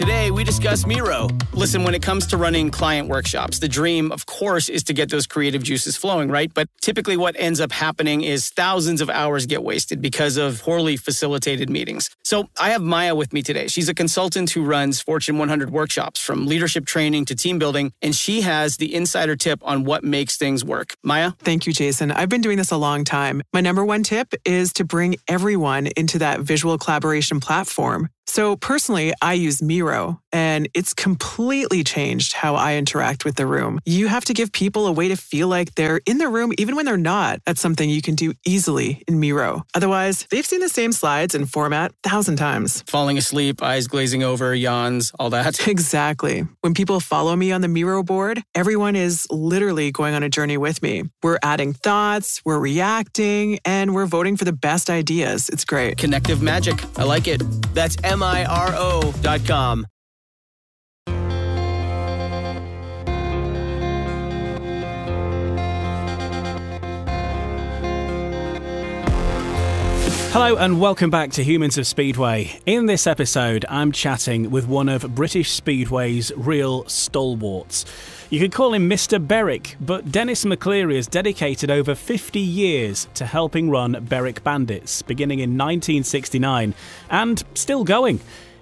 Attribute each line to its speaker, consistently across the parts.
Speaker 1: Today, we discuss Miro. Listen, when it comes to running client workshops, the dream, of course, is to get those creative juices flowing, right? But typically, what ends up happening is thousands of hours get wasted because of poorly facilitated meetings. So, I have Maya with me today. She's a consultant who runs Fortune 100 workshops from leadership training to team building, and she has the insider tip on what makes things work. Maya?
Speaker 2: Thank you, Jason. I've been doing this a long time. My number one tip is to bring everyone into that visual collaboration platform. So personally, I use Miro and it's completely changed how I interact with the room. You have to give people a way to feel like they're in the room even when they're not. That's something you can do easily in Miro. Otherwise, they've seen the same slides and format a thousand times.
Speaker 1: Falling asleep, eyes glazing over, yawns, all that.
Speaker 2: Exactly. When people follow me on the Miro board, everyone is literally going on a journey with me. We're adding thoughts, we're reacting, and we're voting for the best ideas. It's great.
Speaker 1: Connective magic. I like it. That's M I R O dot com.
Speaker 3: Hello and welcome back to Humans of Speedway. In this episode, I'm chatting with one of British Speedway's real stalwarts. You could call him Mr. Berwick, but Dennis McCleary has dedicated over 50 years to helping run Berwick Bandits, beginning in 1969, and still going.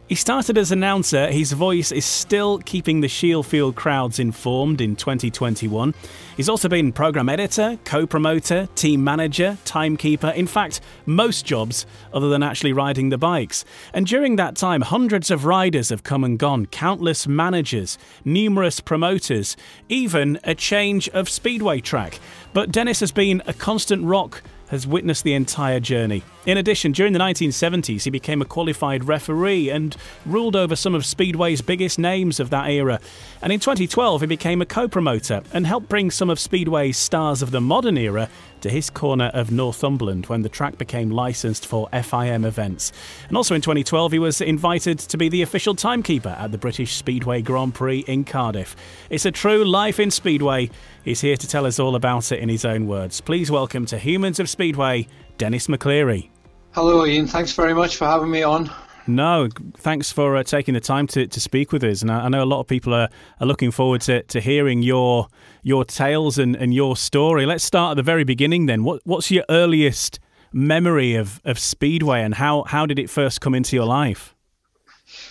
Speaker 3: He started as announcer, his voice is still keeping the Shielfield crowds informed in 2021. He's also been program editor, co promoter, team manager, timekeeper, in fact, most jobs other than actually riding the bikes. And during that time, hundreds of riders have come and gone, countless managers, numerous promoters, even a change of speedway track. But Dennis has been a constant rock has witnessed the entire journey. In addition, during the 1970s, he became a qualified referee and ruled over some of Speedway's biggest names of that era. And in 2012, he became a co promoter and helped bring some of Speedway's stars of the modern era to his corner of Northumberland when the track became licensed for FIM events. And also in 2012, he was invited to be the official timekeeper at the British Speedway Grand Prix in Cardiff. It's a true life in Speedway. He's here to tell us all about it in his own words. Please welcome to Humans of Speedway, Dennis McCleary.
Speaker 4: Hello, Ian. Thanks very much for having me on.
Speaker 3: No, thanks for uh, taking the time to, to speak with us. And I, I, know a lot of people are, are looking forward to, to hearing your your tales and, and your story. Let's start at the very beginning then. What what's your earliest memory of, of Speedway and how, how did it first come into your life?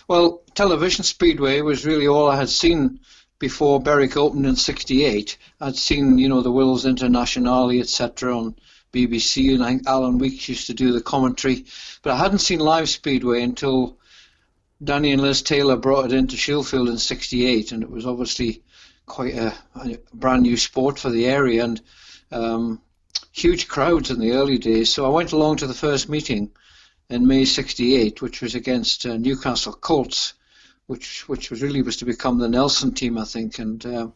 Speaker 4: Well, television Speedway was really all I had seen before Berwick opened in '68. I'd seen, you know, the Wills Internationale, etc. on BBC, and I think Alan Weeks used to do the commentary. But I hadn't seen live Speedway until Danny and Liz Taylor brought it into Shielfield in '68, and it was obviously quite a, a, brand new sport for the area and um, huge crowds in the early days. So I went along to the first meeting in May '68, which was against uh, Newcastle Colts, which which was really was to become the Nelson team, I think. And uh,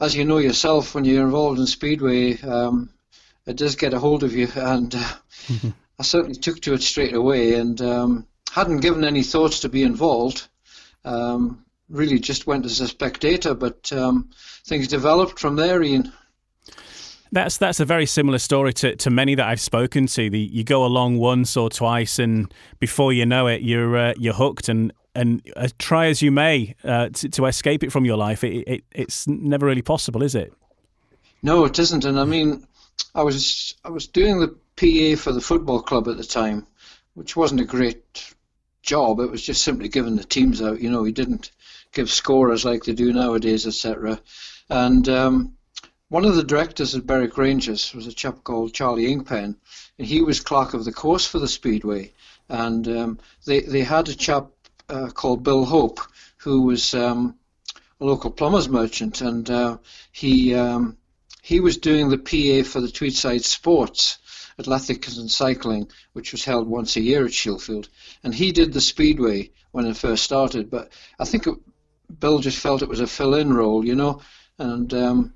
Speaker 4: as you know yourself, when you're involved in speedway, um, it does get a hold of you, and uh. I certainly took to it straight away, and um, hadn't given any thoughts to be involved. Um, really, just went as a spectator, but um, things developed from there, Ian.
Speaker 3: That's that's a very similar story to, to many that I've spoken to. The, you go along once or twice, and before you know it, you're uh, you're hooked. And and uh, try as you may uh, to, to, escape it from your life, it, it, it's never really possible, is it?
Speaker 4: No, it isn't. And I mean, I was I was doing the PA for the football club at the time, which wasn't a great job. It was just simply giving the teams out. You know, we didn't give scorers like they do nowadays, etc. And um, one of the directors at Berwick Rangers was a chap called Charlie Ingpen, and he was clerk of the course for the Speedway. And um, they they had a chap uh, called Bill Hope, who was um, a local plumbers merchant, and uh, he um, he was doing the PA for the Tweedside Sports Athletics and Cycling, which was held once a year at Shielfield. And he did the Speedway when it first started, but I think it, Bill just felt it was a fill-in role, you know. And um,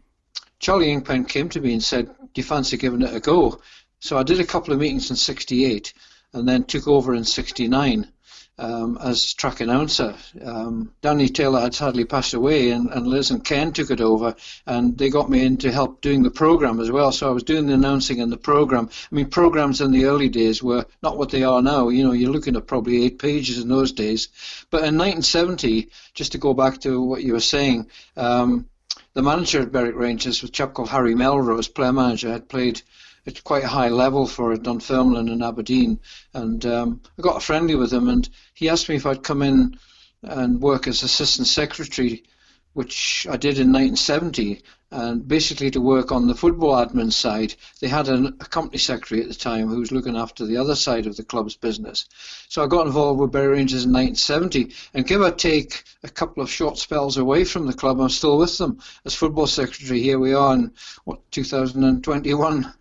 Speaker 4: Charlie Ingpen came to me and said, "Do you fancy giving it a go?" So I did a couple of meetings in '68, and then took over in '69. Um, as track announcer. Um, Danny Taylor had sadly passed away, and, and Liz and Ken took it over, and they got me in to help doing the program as well. So I was doing the announcing and the program. I mean, programs in the early days were not what they are now. You know, you're looking at probably eight pages in those days. But in 1970, just to go back to what you were saying, um, the manager at Berwick Rangers was a chap called Harry Melrose, player manager, had played at quite a high level for Dunfermline and Aberdeen. And um, I got friendly with him, and he asked me if I'd come in and work as assistant secretary, which I did in 1970. And basically, to work on the football admin side, they had an, a company secretary at the time who was looking after the other side of the club's business. So I got involved with Berwick Rangers in 1970, and give or take a couple of short spells away from the club, I'm still with them as football secretary. Here we are in what 2021.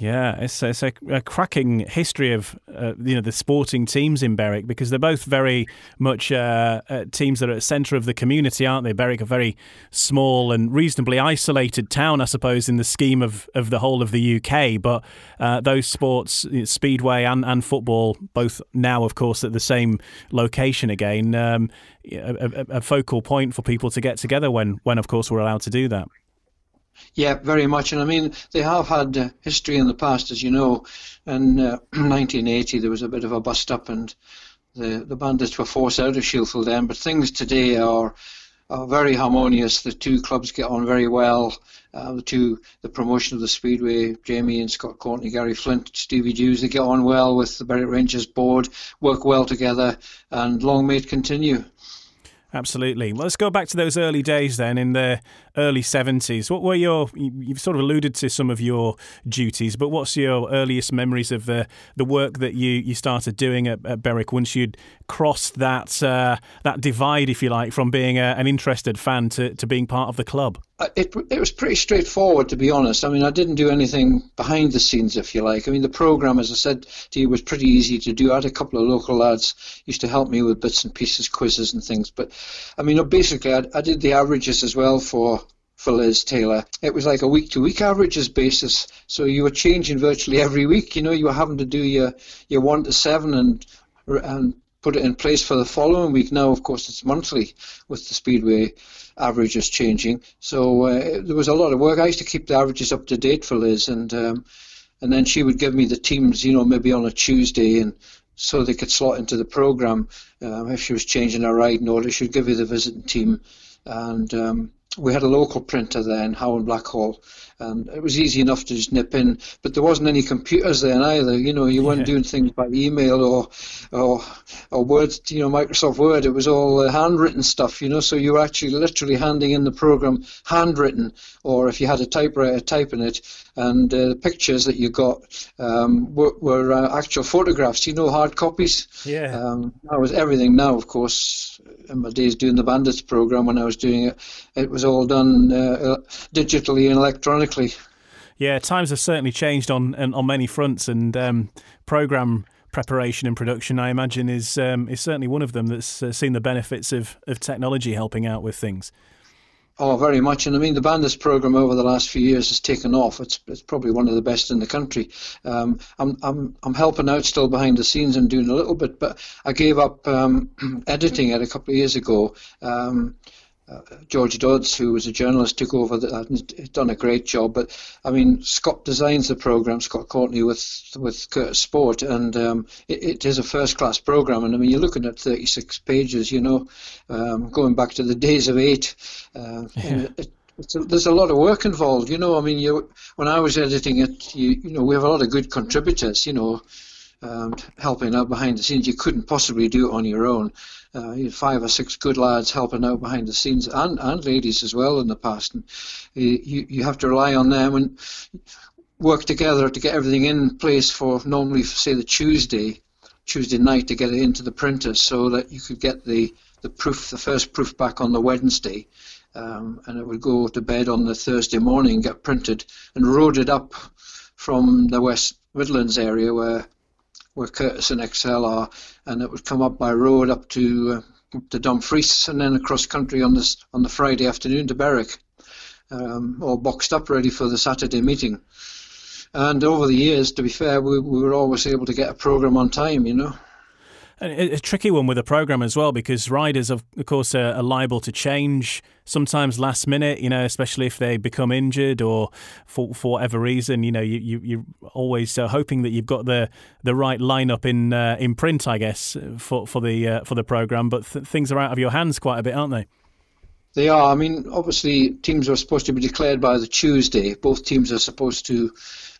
Speaker 3: Yeah, it's, it's a, a, cracking history of uh, you know the sporting teams in Berwick because they're both very much uh, uh, teams that are at the centre of the community, aren't they? Berwick, a very small and reasonably isolated town, I suppose, in the scheme of, of the whole of the UK. But uh, those sports, speedway and, and football, both now, of course, at the same location again, um, a, a, a focal point for people to get together when, when, of course, we're allowed to do that.
Speaker 4: Yeah, very much. And I mean, they have had uh, history in the past, as you know. In uh, 1980, there was a bit of a bust up, and the the bandits were forced out of Shielfield then. But things today are are very harmonious. The two clubs get on very well. Uh, the two, the promotion of the Speedway, Jamie and Scott Courtney, Gary Flint, Stevie Dews, they get on well with the Berwick Rangers board, work well together, and long may it continue.
Speaker 3: Absolutely. Well, let's go back to those early days then in the early 70s. What were your, you've sort of alluded to some of your duties, but what's your earliest memories of the, the work that you, you started doing at, at Berwick once you'd crossed that, uh, that divide, if you like, from being a, an interested fan to, to being part of the club?
Speaker 4: Uh, it, it was pretty straightforward, to be honest. I mean, I didn't do anything behind the scenes, if you like. I mean, the program, as I said to you, was pretty easy to do. I had a couple of local lads used to help me with bits and pieces, quizzes and things. But I mean, basically, I, I did the averages as well for for Liz Taylor. It was like a week to week averages basis. So you were changing virtually every week. You know, you were having to do your your one to seven and and put it in place for the following week. Now, of course, it's monthly with the Speedway averages changing. So uh, there was a lot of work. I used to keep the averages up to date for Liz, and um, and then she would give me the teams, you know, maybe on a Tuesday, and so they could slot into the program. Um, if she was changing her riding order, she'd give you the visiting team, and um, we had a local printer then, Howland Blackhall, and it was easy enough to just nip in. But there wasn't any computers then either. You know, you weren't doing things by email or or or Word, you know, Microsoft Word. It was all uh, handwritten stuff. You know, so you were actually literally handing in the program handwritten, or if you had a typewriter, typing it. And uh, the pictures that you got um, were, were uh, actual photographs. You know, hard copies.
Speaker 3: Yeah.
Speaker 4: Um, that was everything. Now, of course, in my days doing the Bandits program, when I was doing it, it was all done uh, digitally and electronically.
Speaker 3: Yeah, times have certainly changed on on many fronts, and um, program preparation and production, I imagine, is um, is certainly one of them that's uh, seen the benefits of, of technology helping out with things.
Speaker 4: Oh, very much. And I mean, the Bandits program over the last few years has taken off. It's, it's probably one of the best in the country. Um, I'm, I'm, I'm helping out still behind the scenes and doing a little bit, but I gave up um, editing it a couple of years ago. Um, George Dodds, who was a journalist, took over. The, done a great job. But I mean, Scott designs the program, Scott Courtney, with with Curtis Sport, and um, it, it is a first-class program. And I mean, you're looking at 36 pages. You know, um, going back to the days of eight. Uh, yeah. it, a, there's a lot of work involved. You know, I mean, you when I was editing it, you, you know, we have a lot of good contributors. You know. Um, helping out behind the scenes, you couldn't possibly do it on your own uh, you had five or six good lads helping out behind the scenes, and, and ladies as well in the past. And you, you have to rely on them and work together to get everything in place for normally, say, the Tuesday, Tuesday night to get it into the printer so that you could get the, the proof, the first proof back on the Wednesday. Um, and it would go to bed on the Thursday morning, get printed, and roaded up from the West Midlands area where where Curtis and Excel are, and it would come up by road up to uh, to Dumfries and then across country on this on the Friday afternoon to Berwick, um, all boxed up ready for the Saturday meeting. And over the years, to be fair, we, we were always able to get a program on time, you know.
Speaker 3: A, a tricky one with a program as well because riders, of, of course, are, are, liable to change sometimes last minute. You know, especially if they become injured or for for whatever reason. You know, you, you you're always uh, hoping that you've got the the right lineup in uh, in print, I guess, for for the uh, for the program. But th- things are out of your hands quite a bit, aren't they?
Speaker 4: They are. I mean, obviously, teams are supposed to be declared by the Tuesday. Both teams are supposed to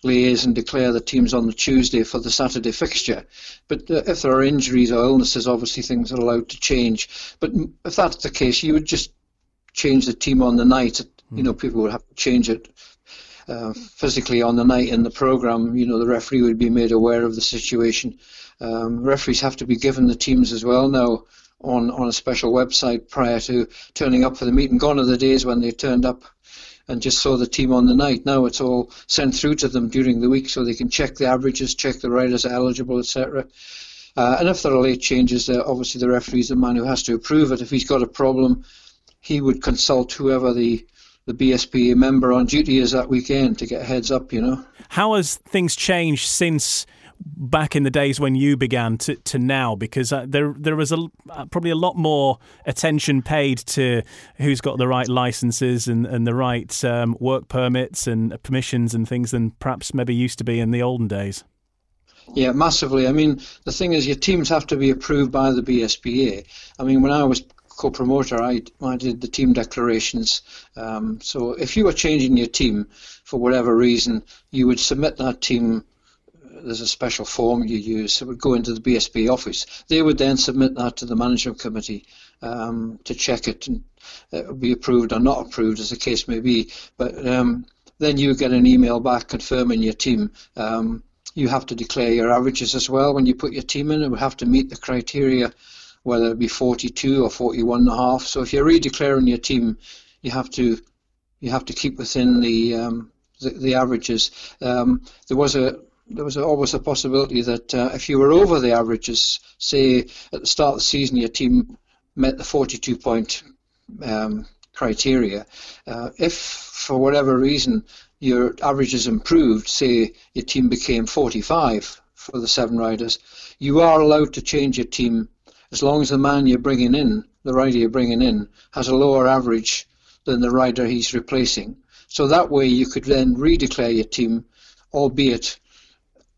Speaker 4: liaise and declare the teams on the Tuesday for the Saturday fixture. But uh, if there are injuries or illnesses, obviously things are allowed to change. But if that's the case, you would just change the team on the night. You know, people would have to change it uh, physically on the night in the program. You know, the referee would be made aware of the situation. Um, referees have to be given the teams as well now on, on a special website prior to turning up for the meeting. Gone are the days when they turned up and just saw the team on the night. Now it's all sent through to them during the week so they can check the averages, check the riders are eligible, etc. Uh, and if there are late changes, uh, obviously the referee is the man who has to approve it. If he's got a problem, he would consult whoever the the BSPA member on duty is that weekend to get heads up, you know.
Speaker 3: How has things changed since back in the days when you began to, to now because uh, there there was a, uh, probably a lot more attention paid to who's got the right licenses and, and the right um, work permits and permissions and things than perhaps maybe used to be in the olden days.
Speaker 4: Yeah, massively. I mean, the thing is, your teams have to be approved by the BSPA. I mean, when I was co-promoter, I, I did the team declarations. Um, so if you were changing your team for whatever reason, you would submit that team there's a special form you use. It would go into the BSP office. They would then submit that to the management committee um, to check it and it would be approved or not approved, as the case may be. But um, then you get an email back confirming your team. Um, you have to declare your averages as well when you put your team in. It would have to meet the criteria, whether it be 42 or 41 and a half. So if you're redeclaring your team, you have to you have to keep within the um, the, the, averages. Um, there was a there was always a possibility that uh, if you were over the averages, say at the start of the season, your team met the 42 point um, criteria. Uh, if for whatever reason your averages improved, say your team became 45 for the seven riders, you are allowed to change your team as long as the man you're bringing in, the rider you're bringing in, has a lower average than the rider he's replacing. So that way you could then redeclare your team, albeit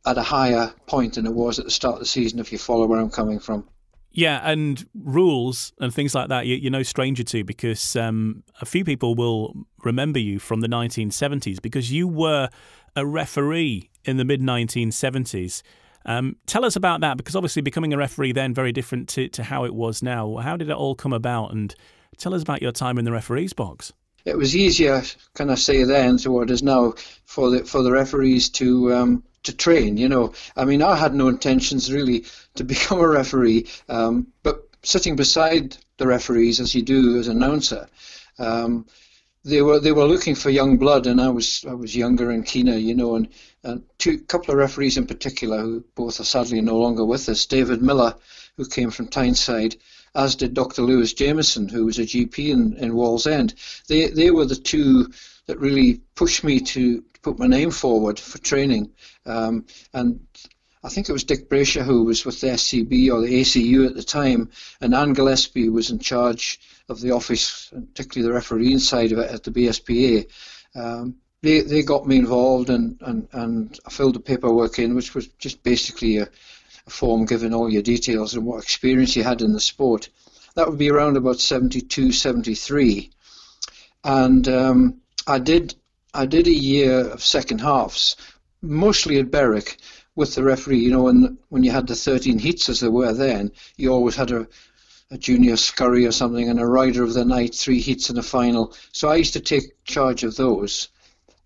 Speaker 4: at a higher point than it was at the start of the season, if you follow where I'm coming from.
Speaker 3: Yeah, and rules and things like that, you, are no stranger to because um, a few people will remember you from the 1970s because you were a referee in the mid 1970s. Um, tell us about that because obviously becoming a referee then very different to, to how it was now. How did it all come about? And tell us about your time in the referees box.
Speaker 4: It was easier, can I say then, to what it is now for the for the referees to um, to train. You know, I mean, I had no intentions really to become a referee, um, but sitting beside the referees as you do as an announcer, um, they were they were looking for young blood, and I was I was younger and keener, you know, and, and two couple of referees in particular who both are sadly no longer with us. David Miller, who came from Tyneside, as did Dr. Lewis Jameson, who was a GP in, in Wallsend. They they were the two that really pushed me to put my name forward for training. Um, and I think it was Dick Bracher who was with the SCB or the ACU at the time, and Anne Gillespie was in charge of the office, particularly the refereeing side of it at the BSPA. Um, they, they got me involved and, and, and I filled the paperwork in, which was just basically a, a form giving all your details and what experience you had in the sport. That would be around about 72, 73. And um, I did I did a year of second halves, mostly at Berwick, with the referee. You know, when when you had the 13 heats as there were then, you always had a, a junior scurry or something and a rider of the night, three heats in a final. So I used to take charge of those,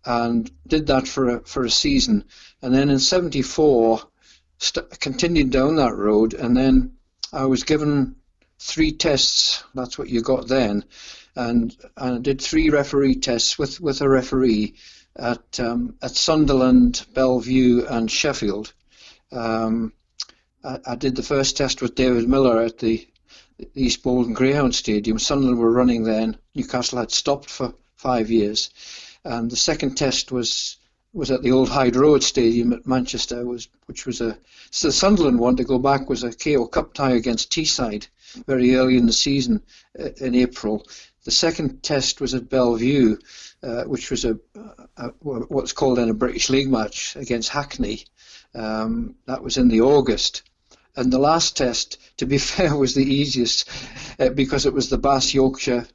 Speaker 4: and did that for a for a season. And then in '74, st- continued down that road, and then I was given three tests. That's what you got then and, and did three referee tests with, with a referee at um, at Sunderland, Belle Vue, and Sheffield. Um, I, I, did the first test with David Miller at the East Boldon Greyhound Stadium. Sunderland were running then. Newcastle had stopped for five years, and the second test was was at the old Hyde Road Stadium at Manchester, was which was a the Sunderland one to go back was a KO Cup tie against Teesside very early in the season uh, in April. The second test was at Belle Vue, uh, which was a, a, what's called in a British League match against Hackney. Um, that was in the August. And the last test, to be fair, was the easiest uh, because it was the Bass Yorkshire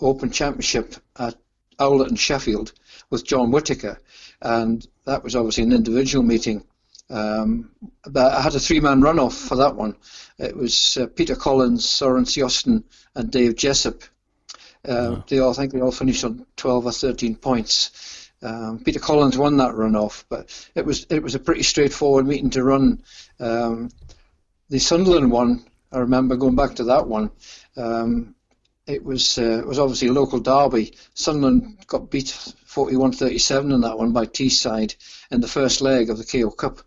Speaker 4: Open Championship at Owlerton Sheffield with John Whitaker, and that was obviously an individual meeting. Um, but I had a three-man runoff for that one. It was uh, Peter Collins, Sorensen Joosten, and Dave Jessup. Uh, They all I think they all finished on 12 or 13 points. Um, Peter Collins won that runoff, but it was it was a pretty straightforward meeting to run. Um, the Sunderland one, I remember going back to that one. Um, it was uh, it was obviously a local derby. Sunderland got beat 41-37 in that one by Teesside in the first leg of the KO Cup.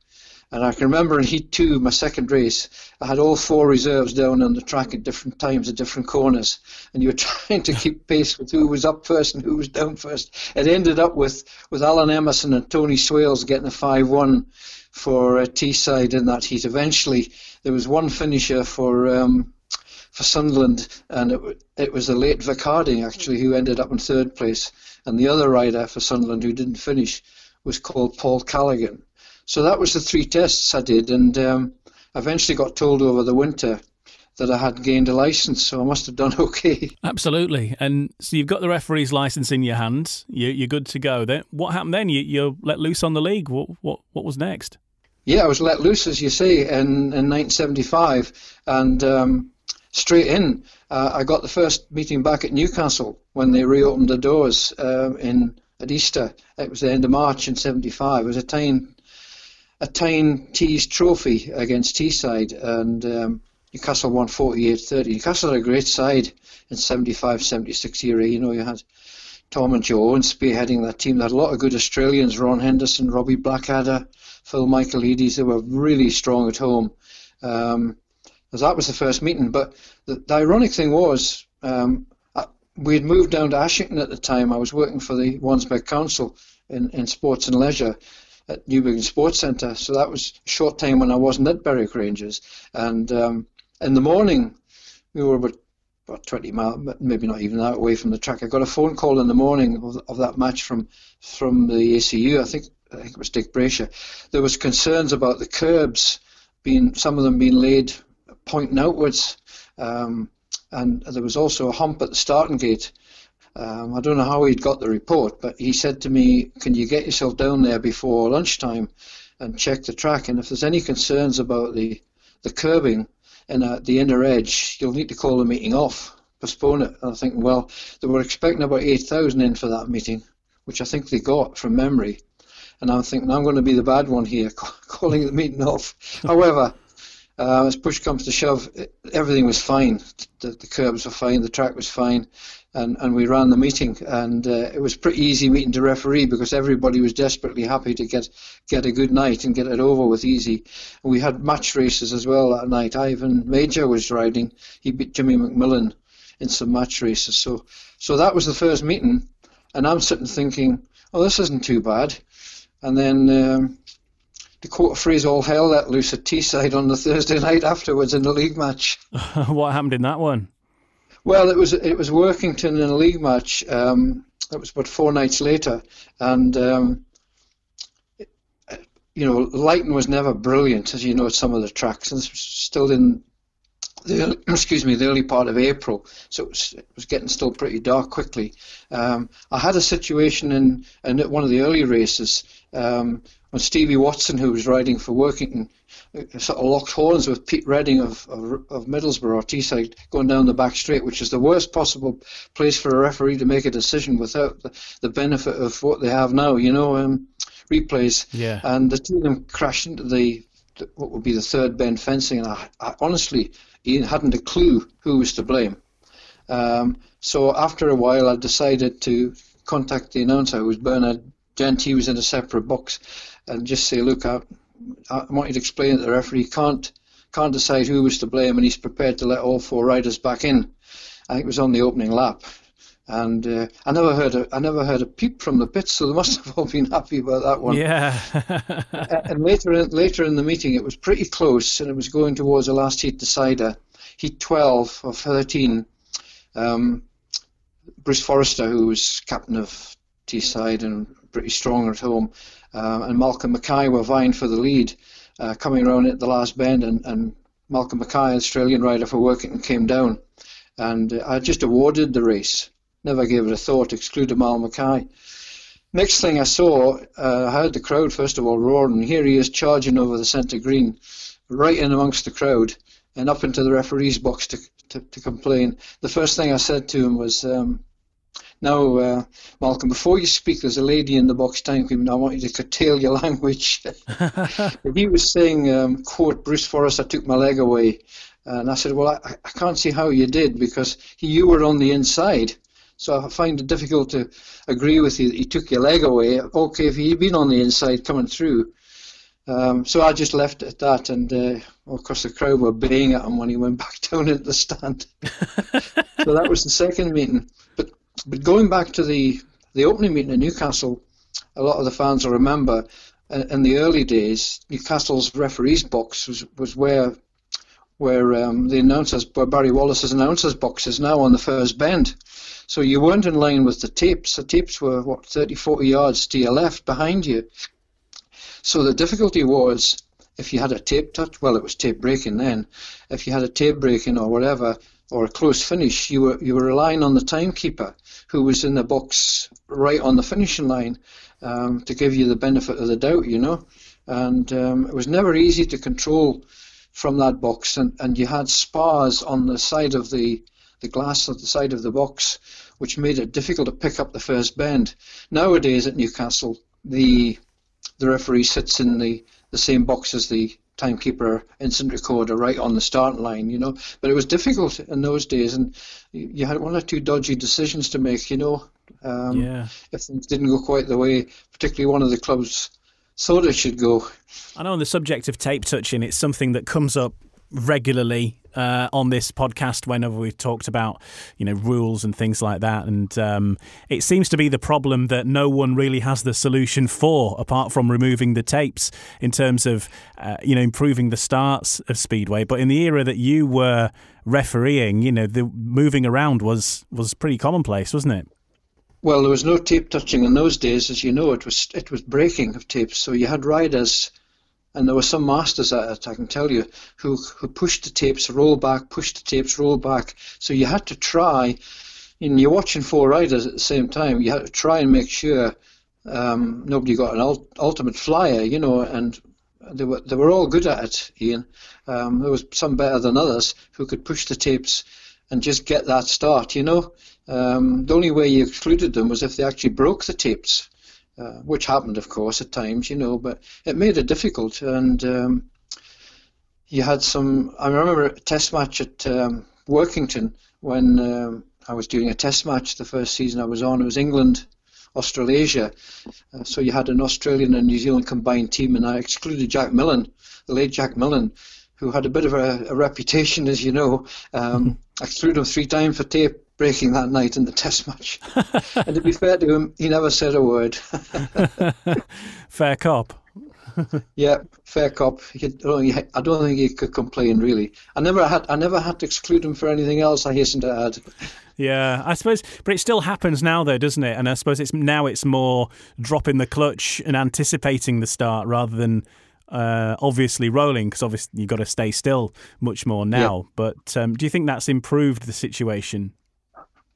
Speaker 4: And I can remember in Heat 2, my second race, I had all four reserves down on the track at different times at different corners. And you were trying to keep pace with who was up first and who was down first. It ended up with, with Alan Emerson and Tony Swales getting a 5 1 for uh, Teesside in that heat. Eventually, there was one finisher for. Um, for Sunderland, and it, it was the late Vic Harding actually who ended up in third place, and the other rider for Sunderland who didn't finish was called Paul Callaghan. So that was the three tests I did, and um, eventually got told over the winter that I had gained a license, so I must have done okay.
Speaker 3: Absolutely. And so you've got the referee's license in your hands. You, are good to go. Then what happened then? You, you're let loose on the league. What what what was next?
Speaker 4: Yeah, I was let loose, as you say, in, in 1975, and um, straight in. Uh, I got the first meeting back at Newcastle when they reopened the doors um, in at Easter. It was the end of March in '75. It was a Tyne a Tyne Tees trophy against Teesside, and um, Newcastle won 48-30. Newcastle had a great side in 75-76 era. You know, you had Tom and Joe Owen spearheading that team. They had a lot of good Australians: Ron Henderson, Robbie Blackadder, Phil Michaelides. They were really strong at home. Um, that was the first meeting. But the, the ironic thing was, um, we had moved down to Ashington at the time. I was working for the Wansbeck Council in, in sports and leisure at Newbiggin Sports Centre. So that was a short time when I wasn't at Berwick Rangers. And um, in the morning, we were about, about 20 miles, maybe not even that away from the track. I got a phone call in the morning of, of that match from from the ACU. I think I think it was Dick Bracher. There was concerns about the curbs being some of them being laid pointing outwards. Um, and there was also a hump at the starting gate. Um, I don't know how he'd got the report, but he said to me, "Can you get yourself down there before lunchtime and check the track? And if there's any concerns about the the curbing and uh, the inner edge, you'll need to call the meeting off, postpone it." And I'm thinking, well, they were expecting about eight thousand in for that meeting, which I think they got from memory. And I'm thinking, I'm going to be the bad one here, calling the meeting off. However, uh, as push comes to shove, everything was fine. The, the, curbs were fine, the track was fine, and, and we ran the meeting. And uh, it was pretty easy meeting to referee because everybody was desperately happy to get get a good night and get it over with easy. We had match races as well that night. Ivan Mauger was riding. He beat Jimmy McMillan in some match races. So so that was the first meeting, and I'm sitting thinking, oh, this isn't too bad. And then. Um, the court freeze all hell let loose at Teesside on the Thursday night afterwards in the league match.
Speaker 3: what happened in that one?
Speaker 4: Well, it was it was Workington in a league match. Um, it was about four nights later, and um, you know, lighting was never brilliant, as you know, at some of the tracks, and still in the early, excuse me the early part of April, so it was, it was getting still pretty dark quickly. Um, I had a situation in, in one of the early races um, when Stevie Watson, who was riding for Workington, uh, sort of locked horns with Pete Redding of, of, of Middlesbrough, or Teesside, going down the back straight, which is the worst possible place for a referee to make a decision without the, the benefit of what they have now, you know, um, replays.
Speaker 3: Yeah.
Speaker 4: And the two of them crashed into the, the what would be the third bend fencing, and I, I honestly hadn't a clue who was to blame. Um, so after a while, I decided to contact the announcer, who was Bernard Gent. He was in a separate box, and just say, look, I, I want you to explain that the referee can't can't decide who was to blame, and he's prepared to let all four riders back in. I think it was on the opening lap. and uh, I never heard a, I never heard a peep from the pits, so they must have all been happy about that one.
Speaker 3: Yeah.
Speaker 4: and later, in, later in the meeting, it was pretty close, and it was going towards the last heat decider, heat 12 of 13. Um, Bruce Forrester, who was captain of Teesside and pretty strong at home, uh, and Malcolm Mackay were vying for the lead, uh, coming around at the last bend, and, and Malcolm Mackay, Australian rider for Workington, came down, and uh, I just awarded the race Never gave it a thought, excluded Mal Mackay. Next thing I saw, uh, I heard the crowd first of all roaring. Here he is charging over the centre green, right in amongst the crowd, and up into the referee's box to, to, to complain. The first thing I said to him was, um, now, uh, Malcolm, before you speak, there's a lady in the box timekeeping. I want you to curtail your language. he was saying, um, quote, Bruce I took my leg away. And I said, well, I, I can't see how you did because he, you were on the inside. So I find it difficult to agree with you that he took your leg away. Okay, if he'd been on the inside coming through. Um, so I just left it at that, and uh, of course the crowd were baying at him when he went back down into the stand. so that was the second meeting. But but going back to the the opening meeting in Newcastle, a lot of the fans will remember uh, in the early days Newcastle's referees box was was where where um, the announcers, where Barry Wallace's announcers box is now on the first bend. So you weren't in line with the tapes. The tapes were, what, 30, 40 yards to your left behind you. So the difficulty was if you had a tape touch, well, it was tape breaking then. If you had a tape breaking or whatever, or a close finish, you were you were relying on the timekeeper who was in the box right on the finishing line um, to give you the benefit of the doubt, you know. And um, it was never easy to control from that box, and, and you had spars on the side of the the glass at the side of the box, which made it difficult to pick up the first bend. Nowadays at Newcastle, the the referee sits in the, the same box as the timekeeper instant recorder right on the start line, you know. But it was difficult in those days, and you had one or two dodgy decisions to make, you know. Um, yeah. If things didn't go quite the way, particularly one of the clubs thought it should go.
Speaker 3: I know on the subject of tape touching, it's something that comes up regularly uh, on this podcast whenever we've talked about you know rules and things like that, and um, it seems to be the problem that no one really has the solution for, apart from removing the tapes in terms of uh, you know improving the starts of speedway. But in the era that you were refereeing, you know the moving around was was pretty commonplace, wasn't it?
Speaker 4: Well, there was no tape touching in those days, as you know. It was it was breaking of tapes, so you had riders and there were some masters at it, I can tell you, who, who pushed the tapes, roll back, pushed the tapes, roll back. So you had to try, and you're watching four riders at the same time, you had to try and make sure um, nobody got an ult- ultimate flyer, you know, and they were, they were all good at it, Ian. Um, there was some better than others who could push the tapes and just get that start, you know. Um, the only way you excluded them was if they actually broke the tapes. Uh, which happened, of course, at times, you know, but it made it difficult. And um, you had some. I remember a test match at um, Workington when um, I was doing a test match the first season I was on. It was England, Australasia. Uh, so you had an Australian and New Zealand combined team, and I excluded Jack Millen, the late Jack Millen, who had a bit of a, a reputation, as you know. Um, I excluded him three times for tape breaking that night in the test match. and to be fair to him, he never said a word.
Speaker 3: fair cop.
Speaker 4: yeah, fair cop. I don't think he could complain really. I never had I never had to exclude him for anything else. I hasten to add.
Speaker 3: Yeah, I suppose, but it still happens now, though, doesn't it? And I suppose it's now it's more dropping the clutch and anticipating the start rather than uh, obviously rolling because obviously you've got to stay still much more now. Yeah. But um, do you think that's improved the situation?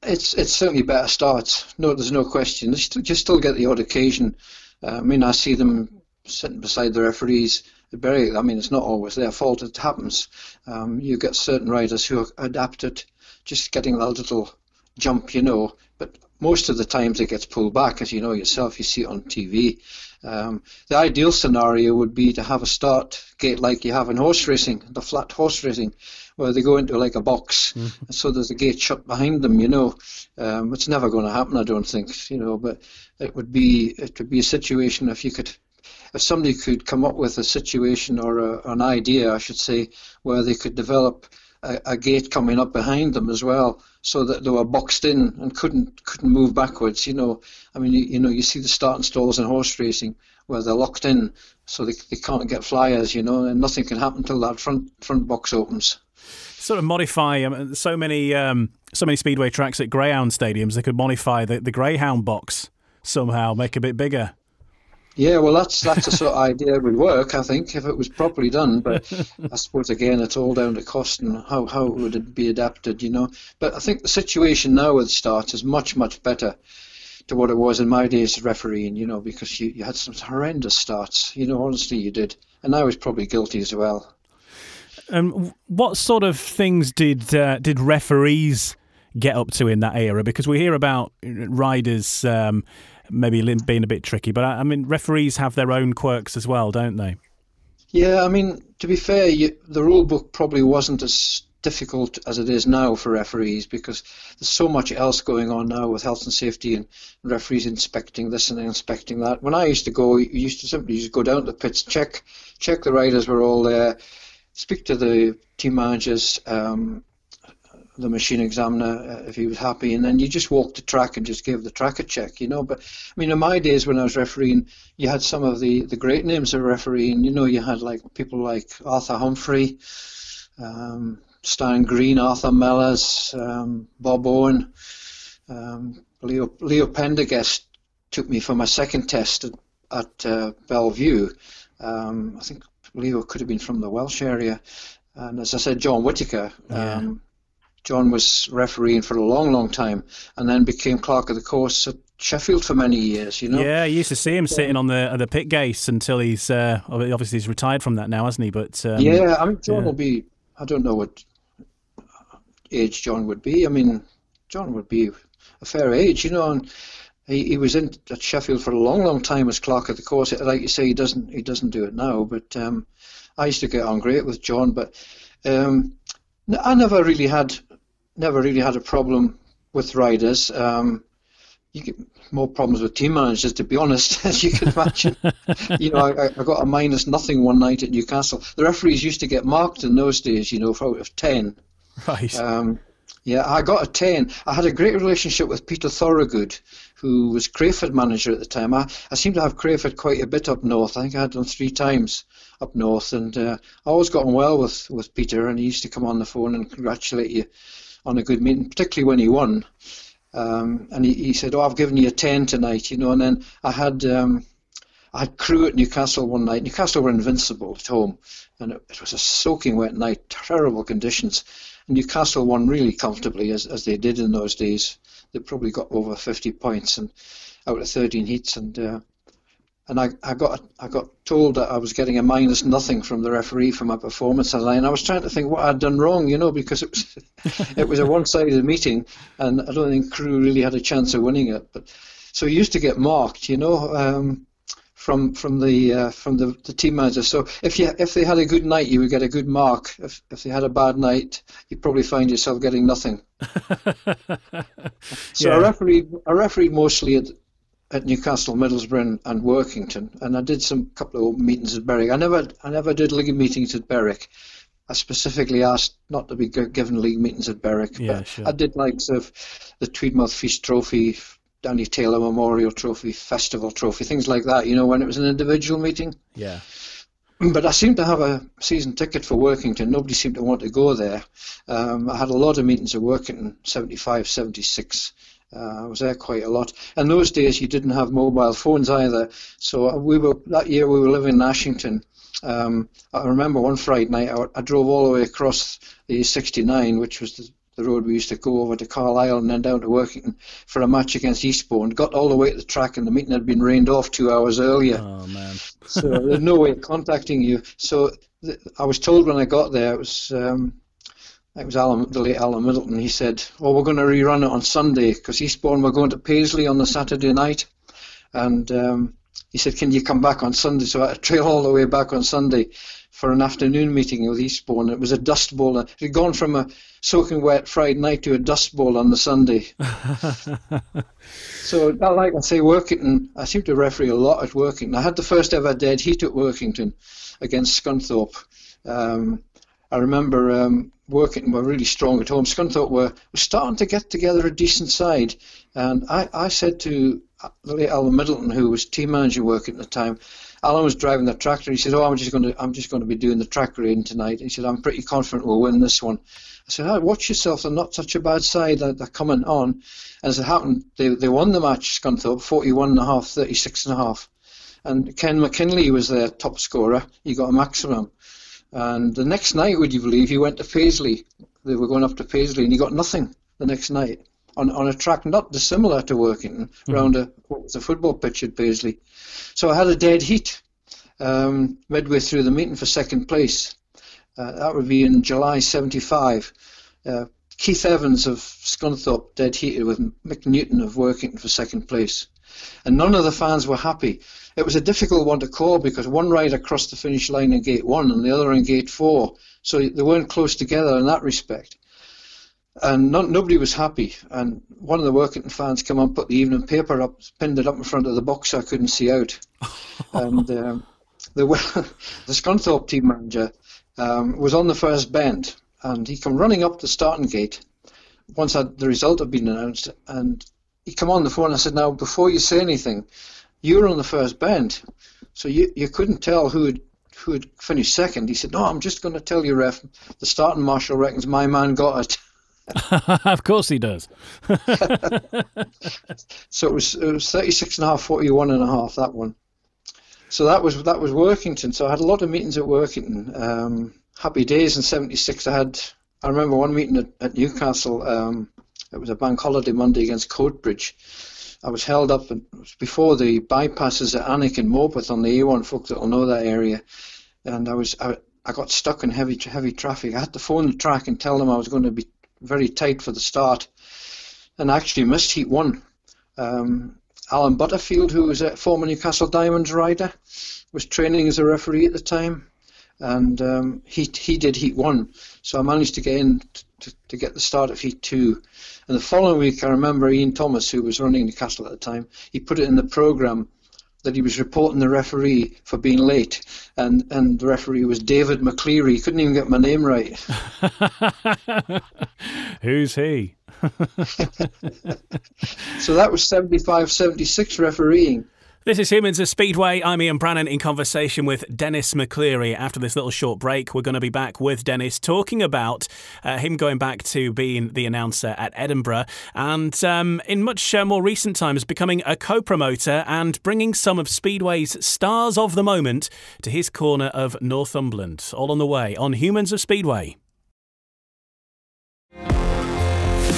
Speaker 4: It's it's certainly better starts. No, there's no question. You still, get the odd occasion. Uh, I mean, I see them sitting beside the referees. Very, I mean, it's not always their fault. It happens. Um, you get certain riders who are adapted, just getting that little jump, you know. But most of the times it gets pulled back, as you know yourself. You see it on TV. Um, the ideal scenario would be to have a start gate like you have in horse racing, the flat horse racing, where they go into like a box, mm. so there's a gate shut behind them. You know, um, it's never going to happen, I don't think. You know, but it would be it would be a situation if you could, if somebody could come up with a situation or a, an idea, I should say, where they could develop a, a gate coming up behind them as well. so that they were boxed in and couldn't couldn't move backwards. You know, I mean, you, you know, you see the starting stalls in horse racing where they're locked in, so they, they can't get flyers. You know, and nothing can happen until that front front box opens.
Speaker 3: Sort of modify um, so many um, so many speedway tracks at greyhound stadiums. They could modify the, the greyhound box somehow, make a bit bigger.
Speaker 4: Yeah, well, that's that's a sort of idea would work, I think, if it was properly done. But I suppose again, it's all down to cost and how how would it be adapted, you know. But I think the situation now with starts is much much better to what it was in my days refereeing, you know, because you, you had some horrendous starts, you know, honestly you did, and I was probably guilty as well.
Speaker 3: And um, what sort of things did uh, did referees get up to in that era? Because we hear about riders. Um, maybe being a bit tricky. But I mean, referees have their own quirks as well, don't they?
Speaker 4: Yeah, I mean, to be fair, you, the rule book probably wasn't as difficult as it is now for referees because there's so much else going on now with health and safety and referees inspecting this and inspecting that. When I used to go, you used to simply just go down to the pits, check check the riders were all there, speak to the team managers, um, the machine examiner uh, if he was happy, and then you just walked the track and just gave the track a check, you know. But I mean, in my days when I was refereeing, you had some of the, the great names of refereeing. You know, you had like people like Arthur Humphrey, um, Stan Green, Arthur Mellors, um, Bob Owen, um, Leo Leo Pendergast took me for my second test at, at uh, Belle Vue. Um, I think Leo could have been from the Welsh area. And as I said, John Whitaker, yeah. um, John was refereeing for a long, long time, and then became clerk of the course at Sheffield for many years. You know.
Speaker 3: Yeah, I used to see him sitting on the the pit gate until he's uh, obviously he's retired from that now, hasn't he? But um,
Speaker 4: yeah, I mean, John yeah. will be. I don't know what age John would be. I mean, John would be a fair age, you know, and he, he was in at Sheffield for a long, long time as clerk of the course. Like you say, he doesn't he doesn't do it now, but um, I used to get on great with John, but. Um, I never really had never really had a problem with riders. Um, you get more problems with team managers, to be honest, as you can imagine. you know, I, I, got a minus nothing one night at Newcastle. The referees used to get marked in those days, you know, for out of 10.
Speaker 3: Right.
Speaker 4: Um, yeah, I got a 10. I had a great relationship with Peter Thorogood, who was Crayford manager at the time. I, I seem to have Crayford quite a bit up north. I think I had them three times up north, and uh, I always got on well with, with Peter, and he used to come on the phone and congratulate you on a good meeting, particularly when he won. Um, and he, he, said, "Oh, I've given you a ten tonight," you know. And then I had um, I had Crewe at Newcastle one night. Newcastle were invincible at home, and it, it, was a soaking wet night, terrible conditions. And Newcastle won really comfortably, as as they did in those days. They probably got over 50 points and out of 13 heats, and uh, and I, I got I got told that I was getting a minus nothing from the referee for my performance, and I was trying to think what I'd done wrong, you know, because it was it was a one-sided meeting, and I don't think Crewe really had a chance of winning it. But so you used to get marked, you know, um, from from the uh, from the, the team manager. So if you if they had a good night, you would get a good mark. If if they had a bad night, you'd probably find yourself getting nothing. so yeah. I refereed I refereed mostly at at Newcastle, Middlesbrough, and, and Workington, and I did some couple of meetings at Berwick. I never, I never did league meetings at Berwick. I specifically asked not to be given league meetings at Berwick,
Speaker 3: yeah,
Speaker 4: but
Speaker 3: sure.
Speaker 4: I did likes of the Tweedmouth Feast Trophy, Danny Taylor Memorial Trophy, Festival Trophy, things like that. You know, when it was an individual meeting.
Speaker 3: Yeah.
Speaker 4: But I seemed to have a season ticket for Workington. Nobody seemed to want to go there. Um, I had a lot of meetings at Workington, 75, 76. Uh, I was there quite a lot. And those days you didn't have mobile phones either. So we were that year we were living in Ashington. Um, I remember one Friday night I, I, drove all the way across the 69, which was the, the, road we used to go over to Carlisle and then down to Workington for a match against Eastbourne. Got all the way to the track and the meeting had been rained off two hours earlier.
Speaker 3: Oh man!
Speaker 4: so there's no way of contacting you. So th- I was told when I got there it was. Um, it was Alan, the late Alan Middleton. He said, "Oh, we're going to rerun it on Sunday because Eastbourne were going to Paisley on the Saturday night," and um, he said, "Can you come back on Sunday?" So I trail all the way back on Sunday for an afternoon meeting with Eastbourne. It was a dust bowl. It had gone from a soaking wet Friday night to a dust bowl on the Sunday. so, like I say, Workington, I seem to referee a lot at Workington. I had the first ever dead heat at Workington against Scunthorpe. Um, I remember um, working, were really strong at home. Scunthorpe were, were starting to get together a decent side. And I, I said to the late Alan Middleton, who was team manager working at the time, Alan was driving the tractor. He said, "Oh, I'm just going to I'm just going to be doing the track raiding tonight." He said, "I'm pretty confident we'll win this one." I said, oh, "Watch yourself. They're not such a bad side. They're, they're coming on." And as it happened, they they won the match. Scunthorpe, 41 and a half, 36 and a half. And Ken McKinley was their top scorer. He got a maximum. And the next night, would you believe, he went to Paisley. They were going up to Paisley, and he got nothing the next night on, on a track not dissimilar to Workington, mm-hmm. around a what was a football pitch at Paisley. So I had a dead heat um, midway through the meeting for second place. Uh, that would be in July '75. Uh, Keith Evans of Scunthorpe dead heated with Mick Newton of Workington for second place. And none of the fans were happy. It was a difficult one to call because one rider crossed the finish line in gate one and the other in gate four. So they weren't close together in that respect. And not, nobody was happy. And one of the Workington fans came and put the evening paper up, pinned it up in front of the box so I couldn't see out. and um, the, the Scunthorpe team manager um, was on the first bend and he came running up the starting gate once the result had been announced and he come on the phone and I said, now before you say anything, you were on the first bend, so you you couldn't tell who had who had finished second. He said, no, I'm just going to tell you, ref, the starting marshal reckons my man got it.
Speaker 3: of course he does.
Speaker 4: so it was it was 36 and a half, 41 and a half that one. So that was that was Workington. So I had a lot of meetings at Workington. Um, happy days in '76. I had I remember one meeting at, at Newcastle. Um, it was a bank holiday Monday against Coatbridge. I was held up before the bypasses at Alnwick and Morpeth on the A1. Folks that will know that area, and I was I, I got stuck in heavy heavy traffic. I had to phone the track and tell them I was going to be very tight for the start, and actually missed heat one. Um, Alan Butterfield, who was a former Newcastle Diamonds rider, was training as a referee at the time, and um, he he did heat one. So I managed to get in to, to get the start of heat two. And the following week, I remember Ian Thomas, who was running the castle at the time, he put it in the programme that he was reporting the referee for being late, and, and the referee was David McCleary. He couldn't even get my name right.
Speaker 3: Who's he?
Speaker 4: so that was 75 76 refereeing.
Speaker 3: This is Humans of Speedway. I'm Ian Brannan in conversation with Dennis McCleary. After this little short break, we're going to be back with Dennis talking about uh, him going back to being the announcer at Edinburgh and um, in much uh, more recent times becoming a co promoter and bringing some of Speedway's stars of the moment to his corner of Northumberland. All on the way on Humans of Speedway.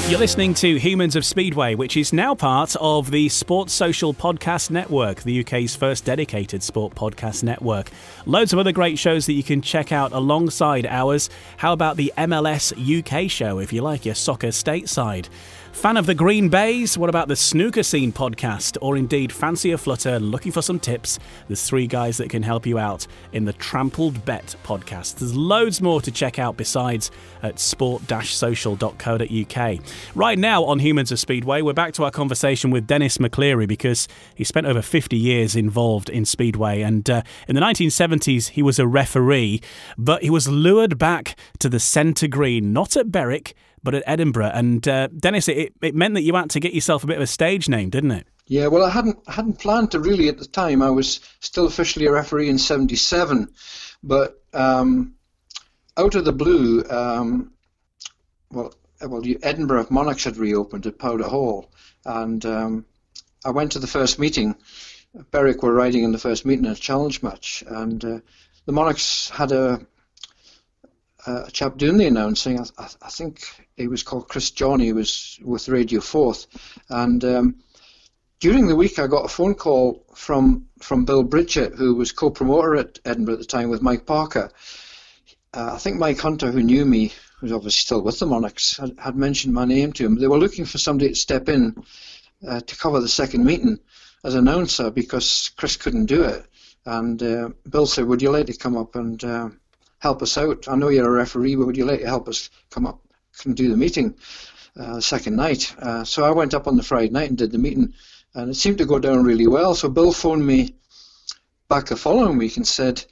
Speaker 3: You're listening to Humans of Speedway, which is now part of the Sports Social Podcast Network, the UK's first dedicated sport podcast network. Loads of other great shows that you can check out alongside ours. How about the MLS UK show if you like your soccer stateside? Fan of the Green Bays? What about the Snooker Scene podcast? Or indeed, fancy a flutter looking for some tips? There's three guys that can help you out in the Trampled Bet podcast. There's loads more to check out besides at sport-social.co.uk. Right now on Humans of Speedway, we're back to our conversation with Dennis McCleary because he spent over 50 years involved in Speedway. And uh, in the 1970s, he was a referee, but he was lured back to the centre green, not at Berwick but at Edinburgh. And uh, Dennis, it, it meant that you had to get yourself a bit of a stage name, didn't it?
Speaker 4: Yeah, well, I hadn't hadn't planned to really at the time. I was still officially a referee in '77, but um, out of the blue, um, well, well, Edinburgh Monarchs had reopened at Powder Hall, and um, I went to the first meeting. Berwick were riding in the first meeting in a challenge match, and uh, the Monarchs had a a chap doing the announcing. I, I, think he was called Chris Johnny. He was with Radio Forth, and um, during the week I got a phone call from from Bill Bridget, who was co-promoter at Edinburgh at the time with Mike Parker. Uh, I think Mike Hunter, who knew me, who's obviously still with the Monarchs, had, had mentioned my name to him. They were looking for somebody to step in uh, to cover the second meeting as announcer because Chris couldn't do it. And uh, Bill said, "Would you like to come up and?" Help us out? I know you're a referee, but would you like to help us come up and do the meeting uh, second night? Uh, so I went up on the Friday night and did the meeting, and it seemed to go down really well. So Bill phoned me back the following week and said,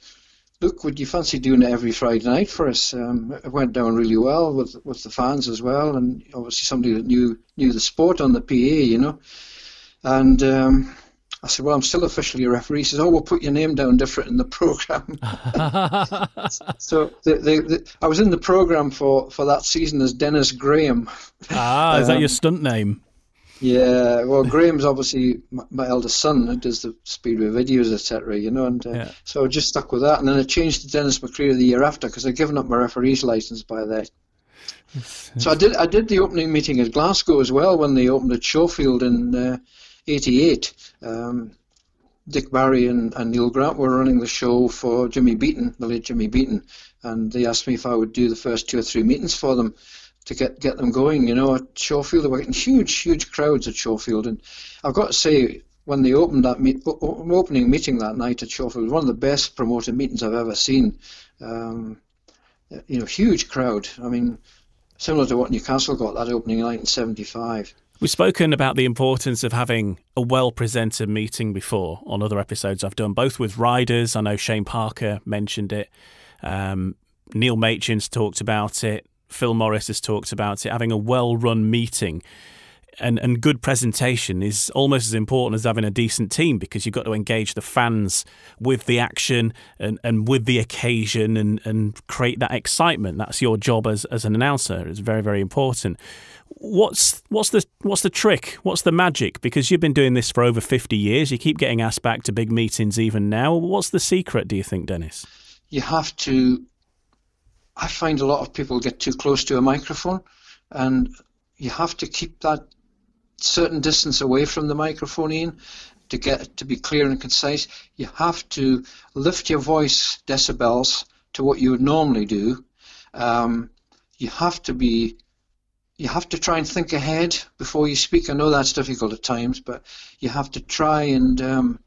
Speaker 4: look, would you fancy doing it every Friday night for us? Um, it went down really well with with the fans as well, and obviously somebody that knew knew the sport on the PA, you know. And um, I said, well, I'm still officially a referee. He says, oh, we'll put your name down different in the program. so the, the, the, I was in the program for, for that season as Dennis Graham.
Speaker 3: Ah, is that your um, stunt name?
Speaker 4: Yeah, well, Graham's obviously my, my, eldest son who does the speedway videos, etc. You know, and uh, yeah. so I just stuck with that, and then I changed to Dennis McCleary the year after because I'd given up my referee's license by then. So I did I did the opening meeting at Glasgow as well when they opened at Shawfield in '88. Uh, um, Dick Barrie and, and, Neil Grant were running the show for Jimmy Beaton, the late Jimmy Beaton, and they asked me if I would do the first two or three meetings for them to get get them going. You know, at Shawfield, they were getting huge, huge crowds at Shawfield, and I've got to say, when they opened that meet, opening meeting that night at Shawfield, one of the best promoted meetings I've ever seen. Um, you know, huge crowd. I mean, similar to what Newcastle got that opening night in '75.
Speaker 3: We've spoken about the importance of having a well presented meeting before on other episodes I've done, both with riders. I know Shane Parker mentioned it. Um, Neil Machin's talked about it. Phil Morris has talked about it, having a well run meeting and, and good presentation is almost as important as having a decent team because you've got to engage the fans with the action and, and with the occasion and, and create that excitement. That's your job as, as an announcer. It's very, very important. What's what's the what's the trick? What's the magic? Because you've been doing this for over fifty years. You keep getting asked back to big meetings even now. What's the secret, do you think, Dennis?
Speaker 4: You have to I find a lot of people get too close to a microphone, and you have to keep that certain distance away from the microphone in to get to be clear and concise. You have to lift your voice decibels to what you would normally do. Um, you have to be you have to try and think ahead before you speak. I know that's difficult at times, but you have to try and um,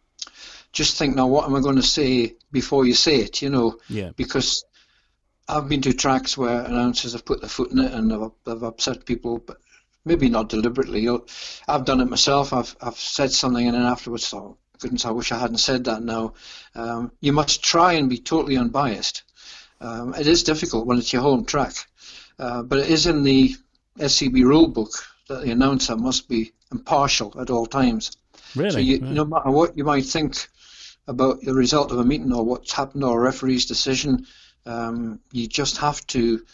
Speaker 4: just think now. What am I going to say before you say it? You know,
Speaker 3: yeah.
Speaker 4: Because I've been to tracks where announcers have put their foot in it and have, have upset people, but maybe not deliberately. I've done it myself. I've I've said something and then afterwards thought, goodness, I wish I hadn't said that. Now, um, you must try and be totally unbiased. Um, it is difficult when it's your home track, uh, but it is in the SCB rule book that the announcer must be impartial at all times.
Speaker 3: Really? So
Speaker 4: you, right. no matter what you might think about the result of a meeting or what's happened or a referee's decision, um, you just have to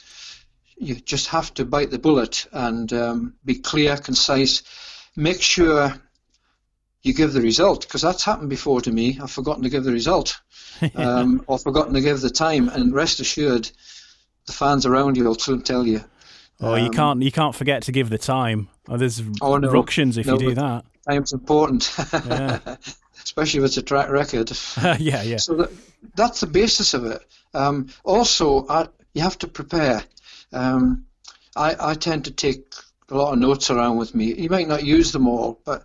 Speaker 4: you just have to bite the bullet and um, be clear, concise. Make sure you give the result because that's happened before to me. I've forgotten to give the result, um, or forgotten to give the time. And rest assured, the fans around you will soon tell you.
Speaker 3: Oh, you um, can't you can't forget to give the time. Oh, there's oh, no, ructions if no, you do that.
Speaker 4: Time's important, yeah. especially if it's a track record.
Speaker 3: yeah, yeah.
Speaker 4: So that, that's the basis of it. Um, also, I, you have to prepare. Um, I, I tend to take a lot of notes around with me. You might not use them all, but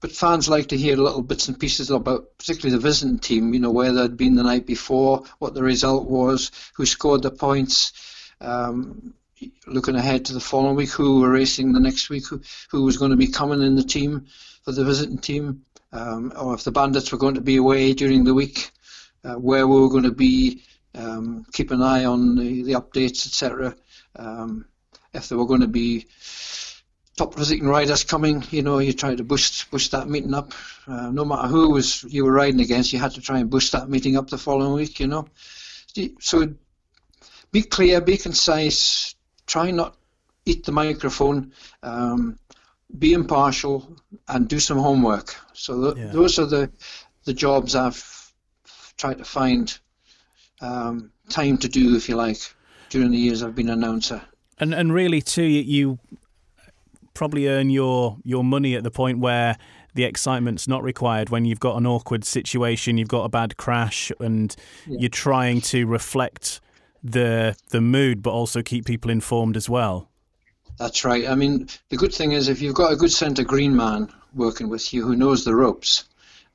Speaker 4: but fans like to hear little bits and pieces about, particularly the visiting team. You know where they'd been the night before, what the result was, who scored the points. Um, looking ahead to the following week, who were racing the next week, who, who was going to be coming in the team for the visiting team, um, or if the bandits were going to be away during the week uh, where we were going to be, um, keep an eye on the, the updates, etc. Um, if there were going to be top visiting riders coming, you know, you try to boost boost that meeting up. Uh, no matter who was you were riding against, you had to try and boost that meeting up the following week, you know. So be clear, be concise, try not eat the microphone, um, be impartial, and do some homework. So th- yeah. those are the the jobs I've tried to find um, time to do, if you like, during the years I've been an announcer.
Speaker 3: And and really too, you probably earn your your money at the point where the excitement's not required when you've got an awkward situation, you've got a bad crash, and yeah. you're trying to reflect the the mood, but also keep people informed as well.
Speaker 4: That's right. I mean, the good thing is if you've got a good centre green man working with you who knows the ropes,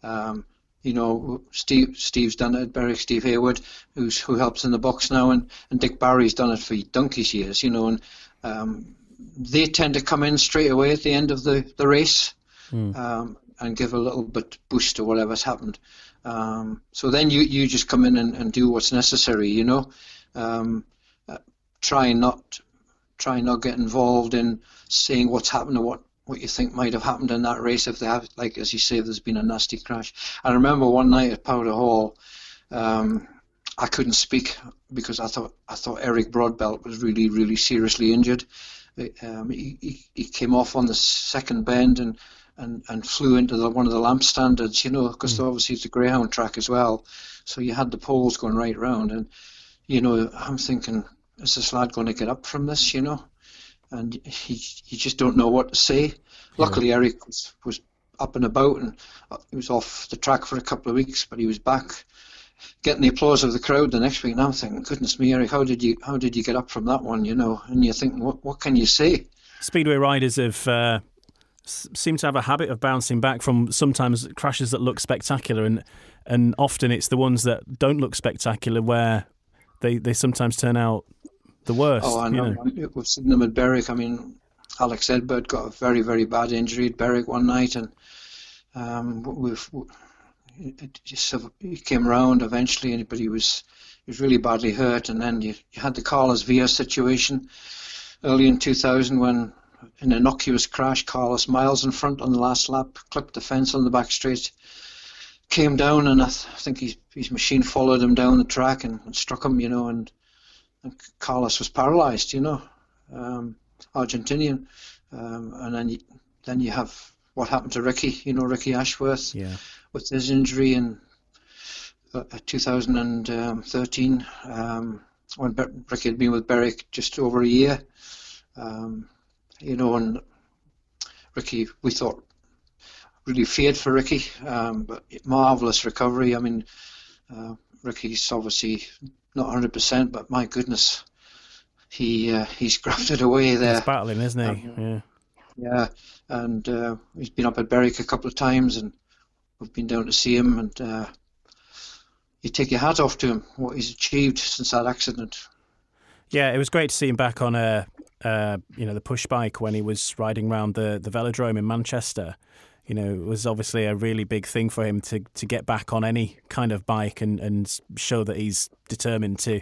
Speaker 4: um, you know, Steve Steve's done it, Berwick, Steve Hayward, who's who helps in the box now, and, and Dick Barrie's done it for donkey's years, you know, and um, they tend to come in straight away at the end of the, the race. Mm. Um, and give a little bit boost to whatever's happened. Um, so then you, you just come in and, and do what's necessary, you know. Um, uh, try not try not get involved in seeing what's happened or what what you think might have happened in that race if they have, like as you say, there's been a nasty crash. I remember one night at Powder Hall, um, I couldn't speak because I thought I thought Eric Broadbelt was really really seriously injured. Um, he, he, he came off on the second bend and and, and flew into the, one of the lamp standards, you know, because mm. obviously it's a greyhound track as well. So you had the poles going right round, and you know, I'm thinking, is this lad going to get up from this, you know? And he, you just don't know what to say. Luckily. Eric was, was up and about, and uh, he was off the track for a couple of weeks, but he was back, getting the applause of the crowd the next week. And I'm thinking, goodness me, Eric, how did you how did you get up from that one, you know? And you're thinking, what what can you say?
Speaker 3: Speedway riders have uh, seem to have a habit of bouncing back from sometimes crashes that look spectacular, and and often it's the ones that don't look spectacular where they they sometimes turn out the worst.
Speaker 4: Oh, I know. You know. We've seen them at Berwick. I mean, Alex Edberg got a very very bad injury at Berwick one night, and um, we've. It just he came around eventually, but he was he was really badly hurt. And then you, you had the Carlos Villar situation early in 2000 when an innocuous crash. Carlos miles in front on the last lap, clipped the fence on the back straight, came down, and I, th- I think his, his machine followed him down the track and, and struck him, you know, and, and Carlos was paralyzed, you know, um, Argentinian. Um, and then you, then you have what happened to Ricky, you know, Ricky Ashworth
Speaker 3: yeah.
Speaker 4: with his injury in uh, 2013 um, when Ricky had been with Berwick just over a year. Um, you know, and Ricky, we thought really feared for Ricky, um, but marvelous recovery. I mean, uh, Ricky's obviously not 100%, but my goodness, he uh, he's grafted away there.
Speaker 3: He's battling, isn't he?
Speaker 4: Um, yeah. Yeah, and uh, he's been up at Berwick a couple of times, and we've been down to see him, and uh, you take your hat off to him what he's achieved since that accident.
Speaker 3: Yeah, it was great to see him back on a uh, you know, the push bike when he was riding around the, the velodrome in Manchester. You know, it was obviously a really big thing for him to, to get back on any kind of bike and, and show that he's determined to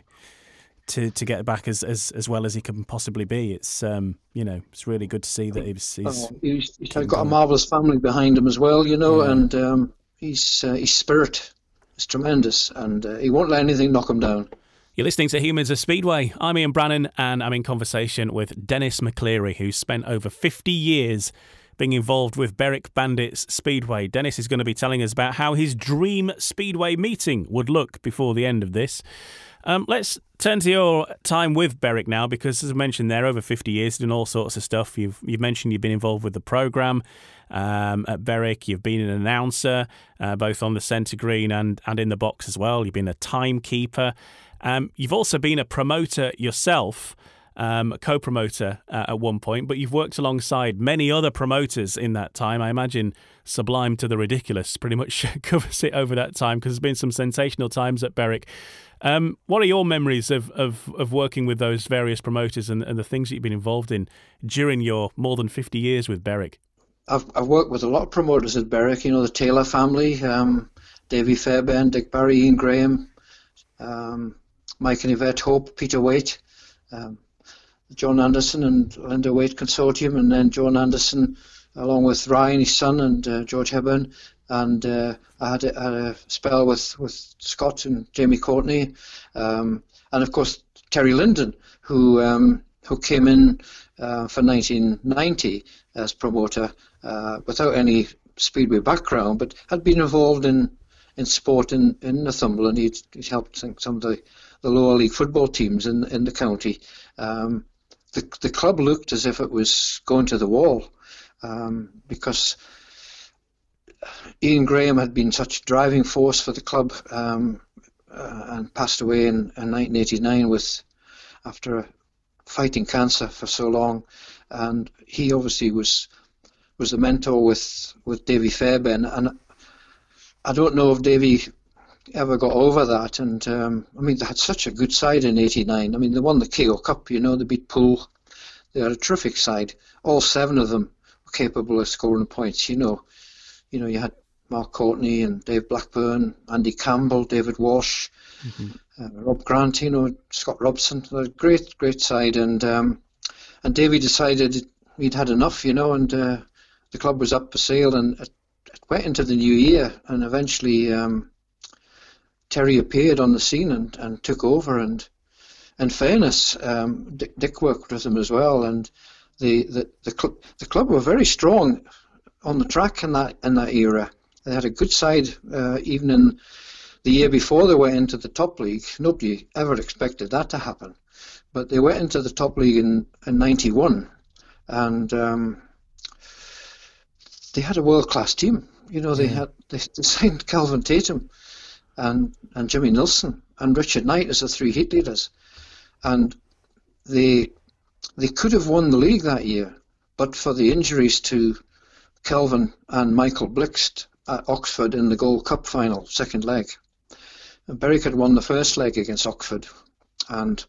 Speaker 3: to, to get back as, as, as well as he can possibly be. It's um, you know it's really good to see that he's he's,
Speaker 4: oh, he's, he's got a marvelous family behind him as well. You know, yeah. and um, he's uh, his spirit is tremendous, and uh, he won't let anything knock him down.
Speaker 3: You're listening to Humans of Speedway. I'm Ian Brannan, and I'm in conversation with Dennis McCleary, who's spent over 50 years being involved with Berwick Bandits Speedway. Dennis is going to be telling us about how his dream Speedway meeting would look before the end of this. Um, let's turn to your time with Berwick now, because as I mentioned, there over 50 years, doing all sorts of stuff. You've you've mentioned you've been involved with the program um, at Berwick. You've been an announcer, uh, both on the centre green and and in the box as well. You've been a timekeeper. Um, you've also been a promoter yourself, um, co promoter uh, at one point, but you've worked alongside many other promoters in that time. I imagine Sublime to the Ridiculous pretty much covers it over that time because there's been some sensational times at Berwick. Um, what are your memories of, of, of working with those various promoters and, and the things that you've been involved in during your more than 50 years with Berwick?
Speaker 4: I've, I've worked with a lot of promoters at Berwick, you know, the Taylor family, um, Davy Fairbairn, Dick Barrie, Ian Graham, um, Mike and Yvette Hope, Peter Waite, um, John Anderson and Linda Waite Consortium, and then John Anderson along with Ryan, his son, and uh, George Hepburn. And uh, I had a, had a, spell with, with Scott and Jamie Courtney, um, and of course Terry Linden, who um, who came in uh, for 1990 as promoter uh, without any speedway background, but had been involved in in sport in, in Northumberland. He'd, he'd helped some of the the lower league football teams in in the county. Um, the the club looked as if it was going to the wall um, because Ian Graham had been such a driving force for the club um, uh, and passed away in, in 1989 with after fighting cancer for so long, and he obviously was was a mentor with with Davy Fairbairn, and I don't know if Davy ever got over that. And um, I mean, they had such a good side in '89. I mean, they won the KO Cup. You know, they beat Poole. They had a terrific side. All seven of them were capable of scoring points. You know, you know, you had Mark Courtney and Dave Blackburn, Andy Campbell, David Walsh, mm-hmm. uh, Rob Grant, you know, Scott Robson. a great, great side. And um, and Davy decided he'd had enough, you know, and uh, the club was up for sale, and it, it, went into the new year, and eventually um, Terry appeared on the scene and, and took over. And in fairness, um, Dick, Dick, worked with him as well, and the the the, cl- the club were very strong on the track in that in that era. They had a good side, uh, even in the year before they went into the top league. Nobody ever expected that to happen, but they went into the top league in in '91, and um, they had a world class team. You know, they yeah. had they, they signed Kelvin Tatum and and Jimmy Nilsen and Richard Knight as the three heat leaders, and they they could have won the league that year, but for the injuries to Kelvin and Michael Blixt at Oxford in the Gold Cup final, second leg. And Berwick had won the first leg against Oxford, and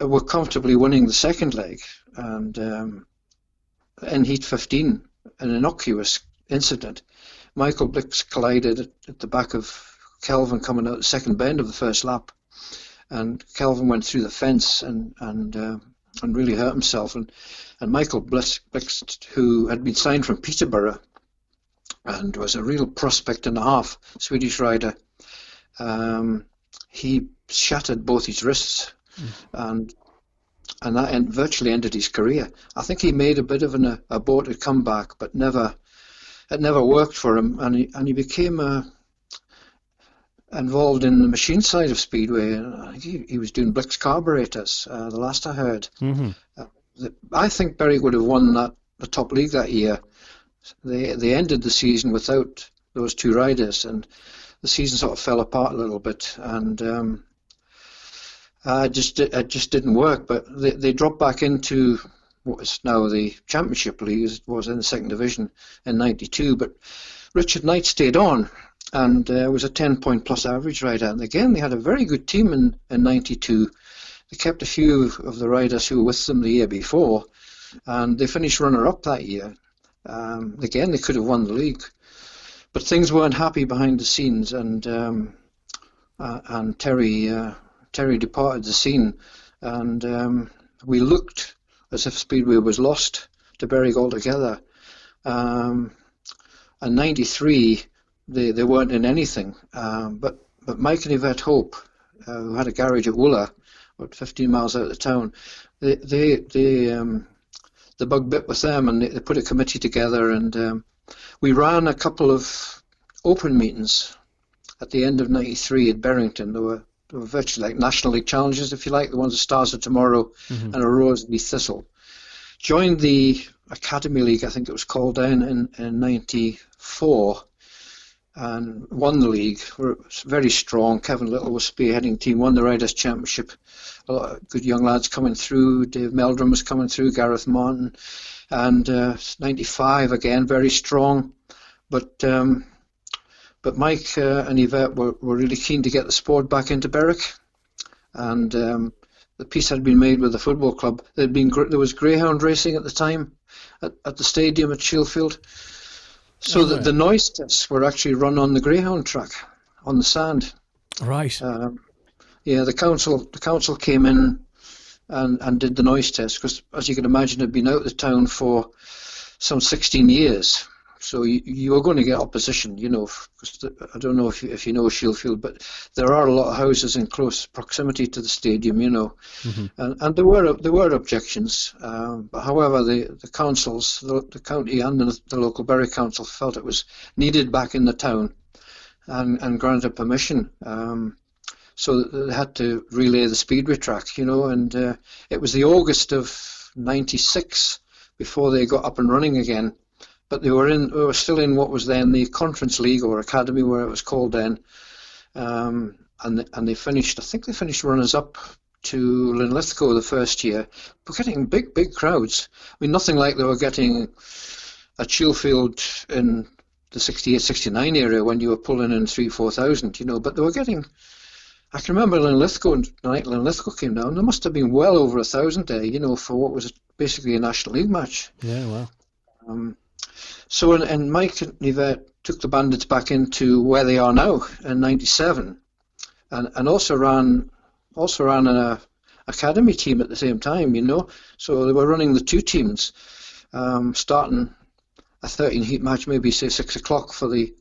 Speaker 4: were comfortably winning the second leg. And um, in Heat 15, an innocuous incident, Michael Blixt collided at the back of Kelvin coming out the second bend of the first lap, and Kelvin went through the fence and and uh, and really hurt himself. And and Michael Blixt, who had been signed from Peterborough, and was a real prospect and a half, Swedish rider, um, he shattered both his wrists, mm. and and that end, virtually ended his career. I think he made a bit of an aborted comeback, but never it never worked for him, and he and he became a involved in the machine side of Speedway. He, he was doing Blix carburetors, uh, the last I heard. Mm-hmm. Uh, the, I think Berwick would have won that the top league that year. They they ended the season without those two riders, and the season sort of fell apart a little bit, and um, I just it just didn't work. But they they dropped back into what is now the Championship League. It was in the second division in '92, but Richard Knight stayed on and uh, was a 10 point plus average rider. And again, they had a very good team in, in 92. They kept a few of the riders who were with them the year before, and they finished runner up that year. Um, again, they could have won the league. But things weren't happy behind the scenes, and um, uh, and Terry uh, Terry departed the scene, and um, we looked as if Speedway was lost to Berwick altogether. Um, and 93, they, they weren't in anything. Um, but but Mike and Yvette Hope, uh, who had a garage at Wooler, about 15 miles out of the town, they they, they um, the bug bit with them, and they, they put a committee together, and um, we ran a couple of open meetings at the end of '93 at Berrington. There were, there were virtually like National League challenges, if you like, the ones that Stars of Tomorrow mm-hmm. and the Thistle. Joined the Academy League, I think it was called in, in '94 and won the league. We're very strong. Kevin Little was spearheading team, won the Riders' Championship. A lot of good young lads coming through. Dave Meldrum was coming through, Gareth Martin, and uh, 95 again, very strong. But um, but Mike uh, and Yvette were, were really keen to get the sport back into Berwick, and um, the peace had been made with the football club. There'd been there was greyhound racing at the time at, at the stadium at Shielfield so the, the noise tests were actually run on the Greyhound track, on the sand.
Speaker 3: Right.
Speaker 4: Um, yeah, the council the council came in and, and did the noise test because, as you can imagine, it had been out of the town for some 16 years. So you, you are going to get opposition, you know. I don't know if you, if you know Shielfield, but there are a lot of houses in close proximity to the stadium, you know, mm-hmm. and, and there were there were objections. Um, but however, the the councils, the, the county and the, the local Berwick council felt it was needed back in the town, and and granted permission. Um, so they had to relay the speedway track, you know, and uh, it was the August of '96 before they got up and running again but they were in they were still in what was then the Conference League or Academy, where it was called then, um, and and they finished. I think they finished runners up to Linlithgow the first year. We're getting big big crowds. I mean, nothing like they were getting at Shielfield in the 68 69 area when you were pulling in three four thousand, you know. But they were getting. I can remember Linlithgow, the night Linlithgow came down, there must have been well over a thousand there, you know, for what was basically a National League match.
Speaker 3: Yeah, well.
Speaker 4: Um, So, and, and Mike Nivet took the Bandits back into where they are now in '97, and and also ran also ran a academy team at the same time. You know, so they were running the two teams, um, starting a 13 heat match, maybe say six o'clock for the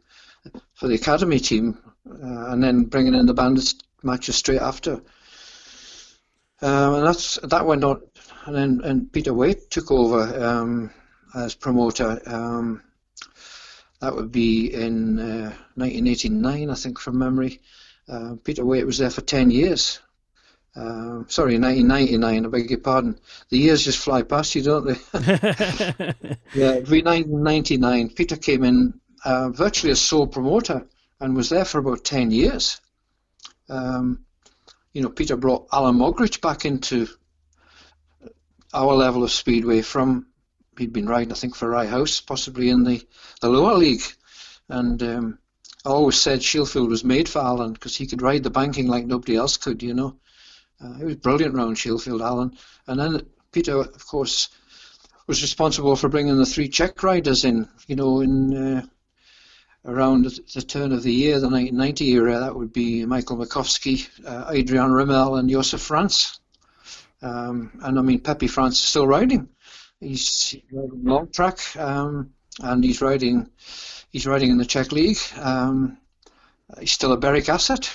Speaker 4: for the academy team, uh, and then bringing in the Bandits matches straight after. Um, and that's that went on, and then and Peter Waite took over um, as promoter. Um, that would be in uh, 1989, I think, from memory. Uh, Peter Waite was there for 10 years. Uh, sorry, 1999, I beg your pardon. The years just fly past you, don't they? yeah, 1999. Peter came in uh, virtually a sole promoter and was there for about 10 years. Um, you know, Peter brought Alan Mogridge back into our level of speedway from he'd been riding, I think, for Rye House, possibly in the, the lower league. And um, I always said Shielfield was made for Alan because he could ride the banking like nobody else could, you know. Uh, he was brilliant round Shielfield, Alan. And then Peter, of course, was responsible for bringing the three Czech riders in, you know, in uh, around the turn of the year, the 1990 era. That would be Michael Makovsky, uh, Adrian Rymel, and Josef Franc. Um, and I mean, Pepe Franc is still riding. He's riding long track, um, and he's riding. He's riding in the Czech League. Um, he's still a Berwick asset.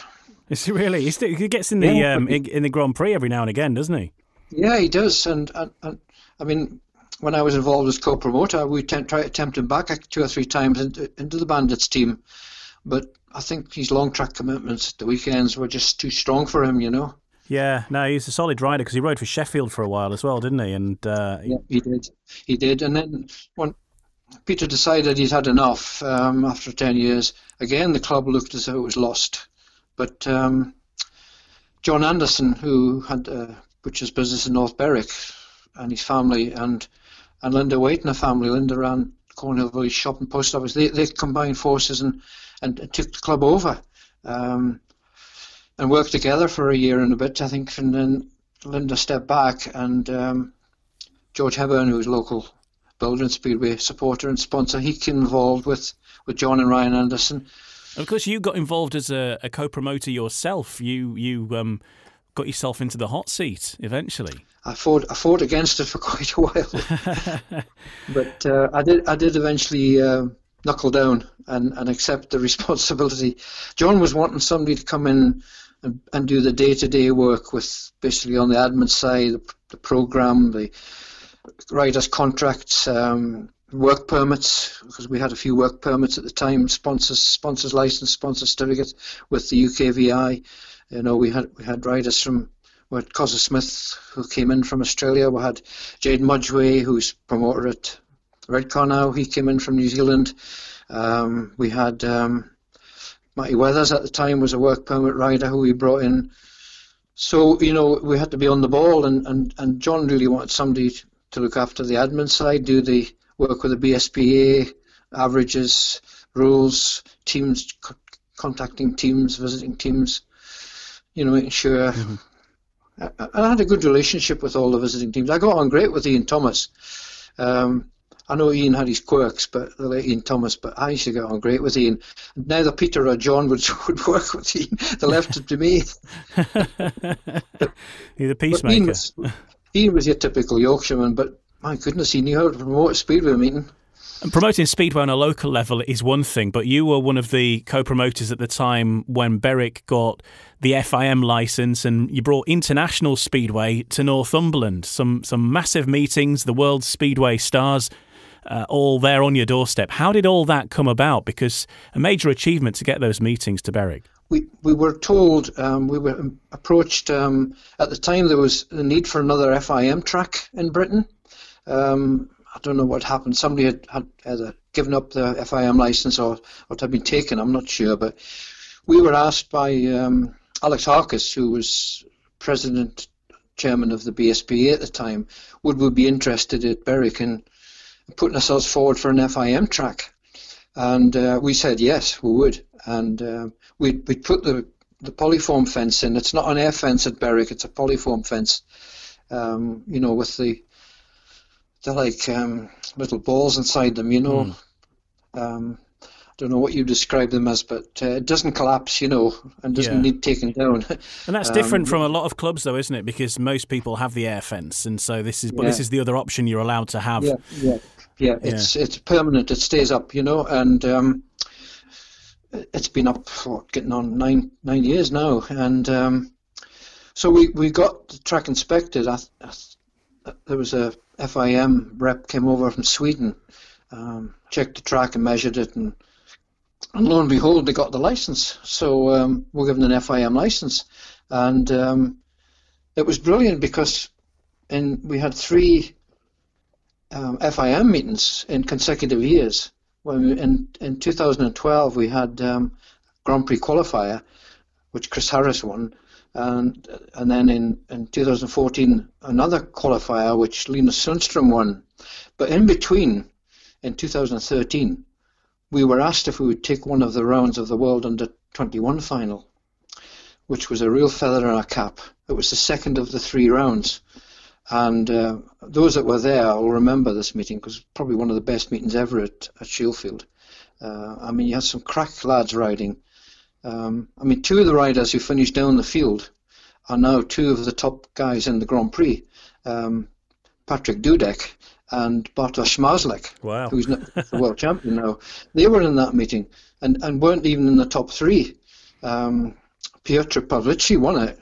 Speaker 3: Is he really? He, still, he gets in the yeah, um, in, in, the Grand Prix every now and again, doesn't he?
Speaker 4: Yeah, he does. And, and, and I mean, when I was involved as co-promoter, we t- tried to tempt him back two or three times into, into the Bandits team, but I think his long track commitments at the weekends were just too strong for him, you know.
Speaker 3: Yeah, no, he's a solid rider because he rode for Sheffield for a while as well, didn't he? And uh,
Speaker 4: yeah, he did, he did. And then when Peter decided he'd had enough um, after ten years, again the club looked as though it was lost. But um, John Anderson, who had a butcher's business in North Berwick, and his family, and and Linda Waite and her family, Linda ran Cornhill Village Shop and Post Office. They they combined forces and and took the club over. Um, and worked together for a year and a bit, I think, and then Linda stepped back, and um, George Hepburn, who's local Belgian Speedway supporter and sponsor, he came involved with, with John and Ryan Anderson.
Speaker 3: Of course, you got involved as a, a co-promoter yourself. You you um, got yourself into the hot seat eventually.
Speaker 4: I fought I fought against it for quite a while, but uh, I did I did eventually. Uh, knuckle down and, and accept the responsibility. John was wanting somebody to come in and, do the day-to-day work with basically on the admin side, the, the program, the writers' contracts, um, work permits, because we had a few work permits at the time, sponsors, sponsors license, sponsor certificates with the UKVI. You know, we had we had riders from we had Kozza Smith who came in from Australia. We had Jade Mudgway, who's promoter at Redcar now. He came in from New Zealand. Um, we had um, Matty Wethers at the time was a work permit rider who we brought in. So, you know, we had to be on the ball, and, and, and John really wanted somebody to look after the admin side, do the work with the BSPA, averages, rules, teams, co- contacting teams, visiting teams, you know, making sure. Mm-hmm. I, I, had a good relationship with all the visiting teams. I got on great with Ian Thomas. Um, I know Ian had his quirks, but the late Ian Thomas, but I used to get on great with Ian. Neither Peter or John would, would work with Ian. They left it to me.
Speaker 3: You're the peacemaker.
Speaker 4: Ian was, Ian was your typical Yorkshireman, but my goodness, he knew how to promote a speedway meeting.
Speaker 3: And promoting Speedway on a local level is one thing, but you were one of the co-promoters at the time when Berwick got the FIM license, and you brought international Speedway to Northumberland. Some some massive meetings, the World Speedway stars uh, all there on your doorstep. How did all that come about? Because a major achievement to get those meetings to Berwick.
Speaker 4: We, we were told, um, we were approached, um, at the time there was a need for another FIM track in Britain. Um, I don't know what happened. Somebody had, had either given up the FIM license or, or had been taken, I'm not sure. But we were asked by um, Alex Harkess, who was president, chairman of the BSPA at the time, would we be interested at Berwick in putting ourselves forward for an FIM track. And uh, we said yes, we would. And uh, we we put the the polyfoam fence in. It's not an air fence at Berwick; it's a polyfoam fence. Um, you know, with the they're like um, little balls inside them. You know, mm. Um, I don't know what you describe them as, but uh, it doesn't collapse, you know, and doesn't
Speaker 3: Yeah.
Speaker 4: need taking down.
Speaker 3: And that's
Speaker 4: Um,
Speaker 3: different from a lot of clubs, though, isn't it? Because most people have the air fence, and so this is. But this is the other option you're allowed to have.
Speaker 4: yeah, yeah, yeah. It's it's permanent. It stays up, you know, and um, it's been up for getting on nine nine years now, and um, so we, we got the track inspected. I, I, there was a FIM rep came over from Sweden, um, checked the track and measured it, and, and lo and behold, they got the license. So um, we're given an FIM license, and um, it was brilliant because in we had three um, FIM meetings in consecutive years. When in in 2012 we had um, Grand Prix qualifier, which Chris Harris won, and and then in, in 2014 another qualifier which Linus Sundström won. But in between, in 2013, we were asked if we would take one of the rounds of the World Under 21 final, which was a real feather in our cap. It was the second of the three rounds. And uh, those that were there will remember this meeting because it's probably one of the best meetings ever at, at Shielfield. Uh, I mean, you had some crack lads riding. Um, I mean, two of the riders who finished down the field are now two of the top guys in the Grand Prix. Um, Patrick Dudek and Bartosz Zmarzlik,
Speaker 3: Wow.
Speaker 4: who's the world champion now. They were in that meeting and, and weren't even in the top three. Um, Piotr Pawlicki won it,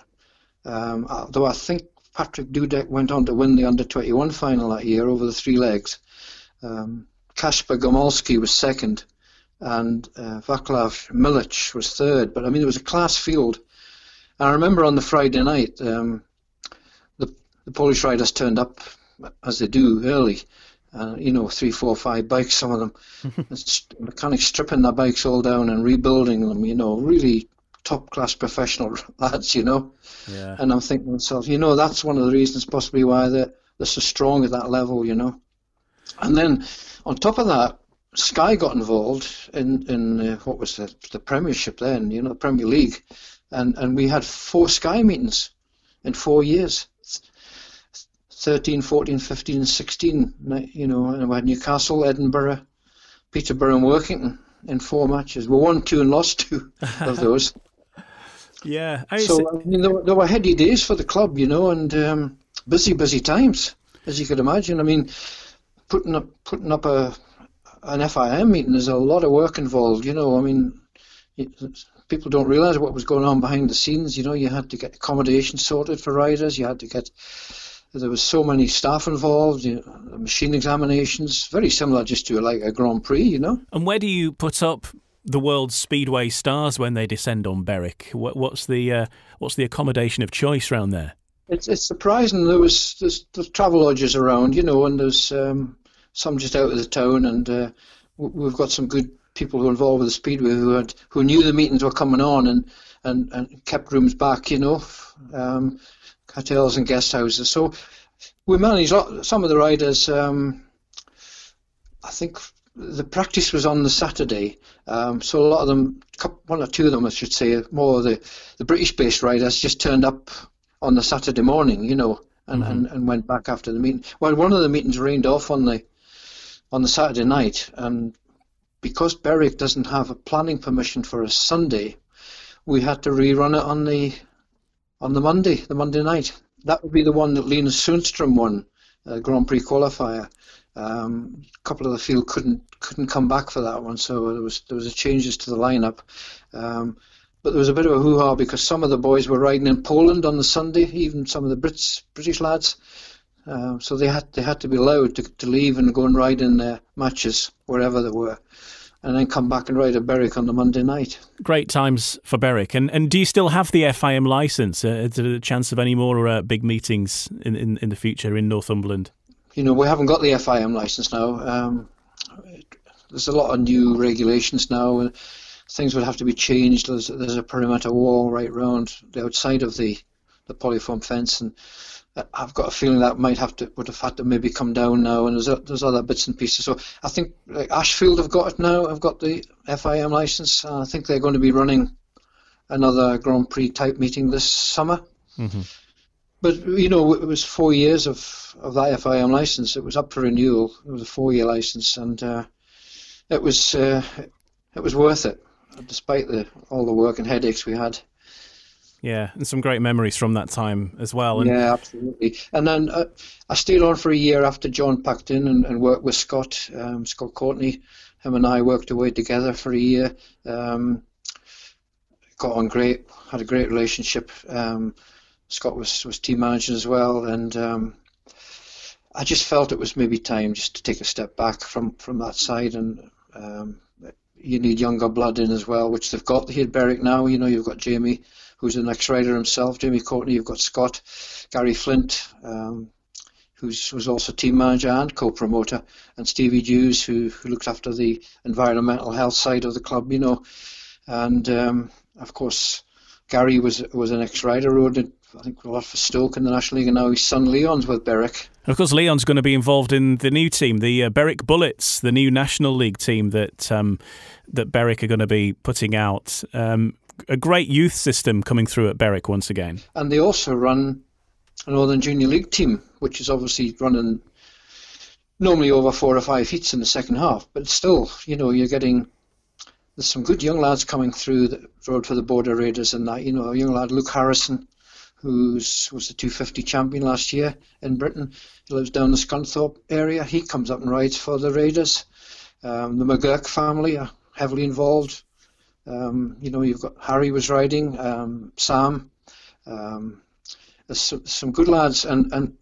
Speaker 4: um, although I think Patrick Dudek went on to win the under 21 final that year over the three legs. Um, Kacper Gomólski was second, and uh, Vaclav Milík was third. But I mean, it was a class field. I remember on the Friday night, um, the, the Polish riders turned up as they do early. Uh, you know, three, four, five bikes, some of them. It's mechanics stripping their bikes all down and rebuilding them, you know, really top class professional lads, you know.
Speaker 3: Yeah.
Speaker 4: And I'm thinking to myself, you know, that's one of the reasons possibly why they're, they're so strong at that level, you know. And then on top of that, Sky got involved in, in uh, what was the, the Premiership then, you know, the Premier League. And, and we had four Sky meetings in four years 13, 14, 15, and 16, you know, and we had Newcastle, Edinburgh, Peterborough, and Workington in four matches. We won two and lost two of those.
Speaker 3: Yeah. I
Speaker 4: So I mean, there were, there were heady days for the club, you know, and um, busy, busy times, as you could imagine. I mean, putting up putting up a an FIM meeting there's a lot of work involved. You know, I mean, it- people don't realise what was going on behind the scenes. You know, you had to get accommodation sorted for riders. You had to get there was so many staff involved. You know, machine examinations, very similar just to like a Grand Prix. You know.
Speaker 3: and where do you put up the world's speedway stars when they descend on Berwick? What, what's the uh, what's the accommodation of choice round there?
Speaker 4: It's it's surprising. There was there's, there's travel lodges around, you know, and there's um, some just out of the town, and uh, we've got some good people who are involved with the speedway who had who knew the meetings were coming on and and, and kept rooms back, you know, um, hotels and guest houses. So we managed some of the riders. Um, I think the practice was on the Saturday, um, so a lot of them, one or two of them, I should say, more of the the British-based riders just turned up on the Saturday morning, you know, and, and, and went back after the meeting. Well, one of the meetings rained off on the on the Saturday night, and because Berwick doesn't have a planning permission for a Sunday, we had to rerun it on the on the Monday, the Monday night. That would be the one that Linus Sundström won, uh, Grand Prix qualifier. Um, a couple of the field couldn't couldn't come back for that one, so there was there was a changes to the lineup. Um, but there was a bit of a hoo-ha because some of the boys were riding in Poland on the Sunday, even some of the Brits, British lads. Um, so they had they had to be allowed to, to leave and go and ride in their matches wherever they were, and then come back and ride at Berwick on the Monday night.
Speaker 3: Great times for Berwick. And and do you still have the FIM license? Uh, is there a chance of any more uh, big meetings in, in, in the future in Northumberland?
Speaker 4: You know, we haven't got the FIM license now. Um, there's a lot of new regulations now. and Things would have to be changed. There's, there's a perimeter wall right round the outside of the the polyfoam fence, and I've got a feeling that might have to would have had to maybe come down now. And there's there's other bits and pieces. So I think like Ashfield have got it now. I've got the FIM license. I think they're going to be running another Grand Prix type meeting this summer. But you know, it was four years of, of that FIM license. It was up for renewal. It was a four-year license, and uh, it was uh, it was worth it, despite the all the work and headaches we had.
Speaker 3: Yeah, and some great memories from that time as well. And
Speaker 4: yeah, absolutely. And then uh, I stayed on for a year after John packed in and, and worked with Scott, um, Scott Courtney. Him and I worked away together for a year. Um, got on great, had a great relationship. Um, Scott was, was team manager as well, and um, I just felt it was maybe time just to take a step back from, from that side and um, you need younger blood in as well, which they've got here at Berwick now. You know, you've got Jamie who's an ex-rider himself, Jamie Courtney. You've got Scott, Gary Flint, um, who's was also team manager and co-promoter, and Stevie Dews, who, who looked after the environmental health side of the club. You know, and um, of course Gary was was an ex-rider, rode I think a lot for Stoke in the National League, and now his son Leon's with Berwick.
Speaker 3: Of course, Leon's going to be involved in the new team, the uh, Berwick Bullets, the new National League team that um, that Berwick are going to be putting out. Um, a great youth system coming through at Berwick once again.
Speaker 4: And they also run a Northern Junior League team, which is obviously running normally over four or five heats in the second half. But still, you know, you're getting there's some good young lads coming through that rode for the Border Raiders and that. You know, a young lad Luke Harrison, who's was the 250 champion last year in Britain. He lives down the Scunthorpe area. He comes up and rides for the Raiders. Um, the McGurk family are heavily involved. Um, you know, you've got Harry was riding, um, Sam. Um, some, some, good lads, and, and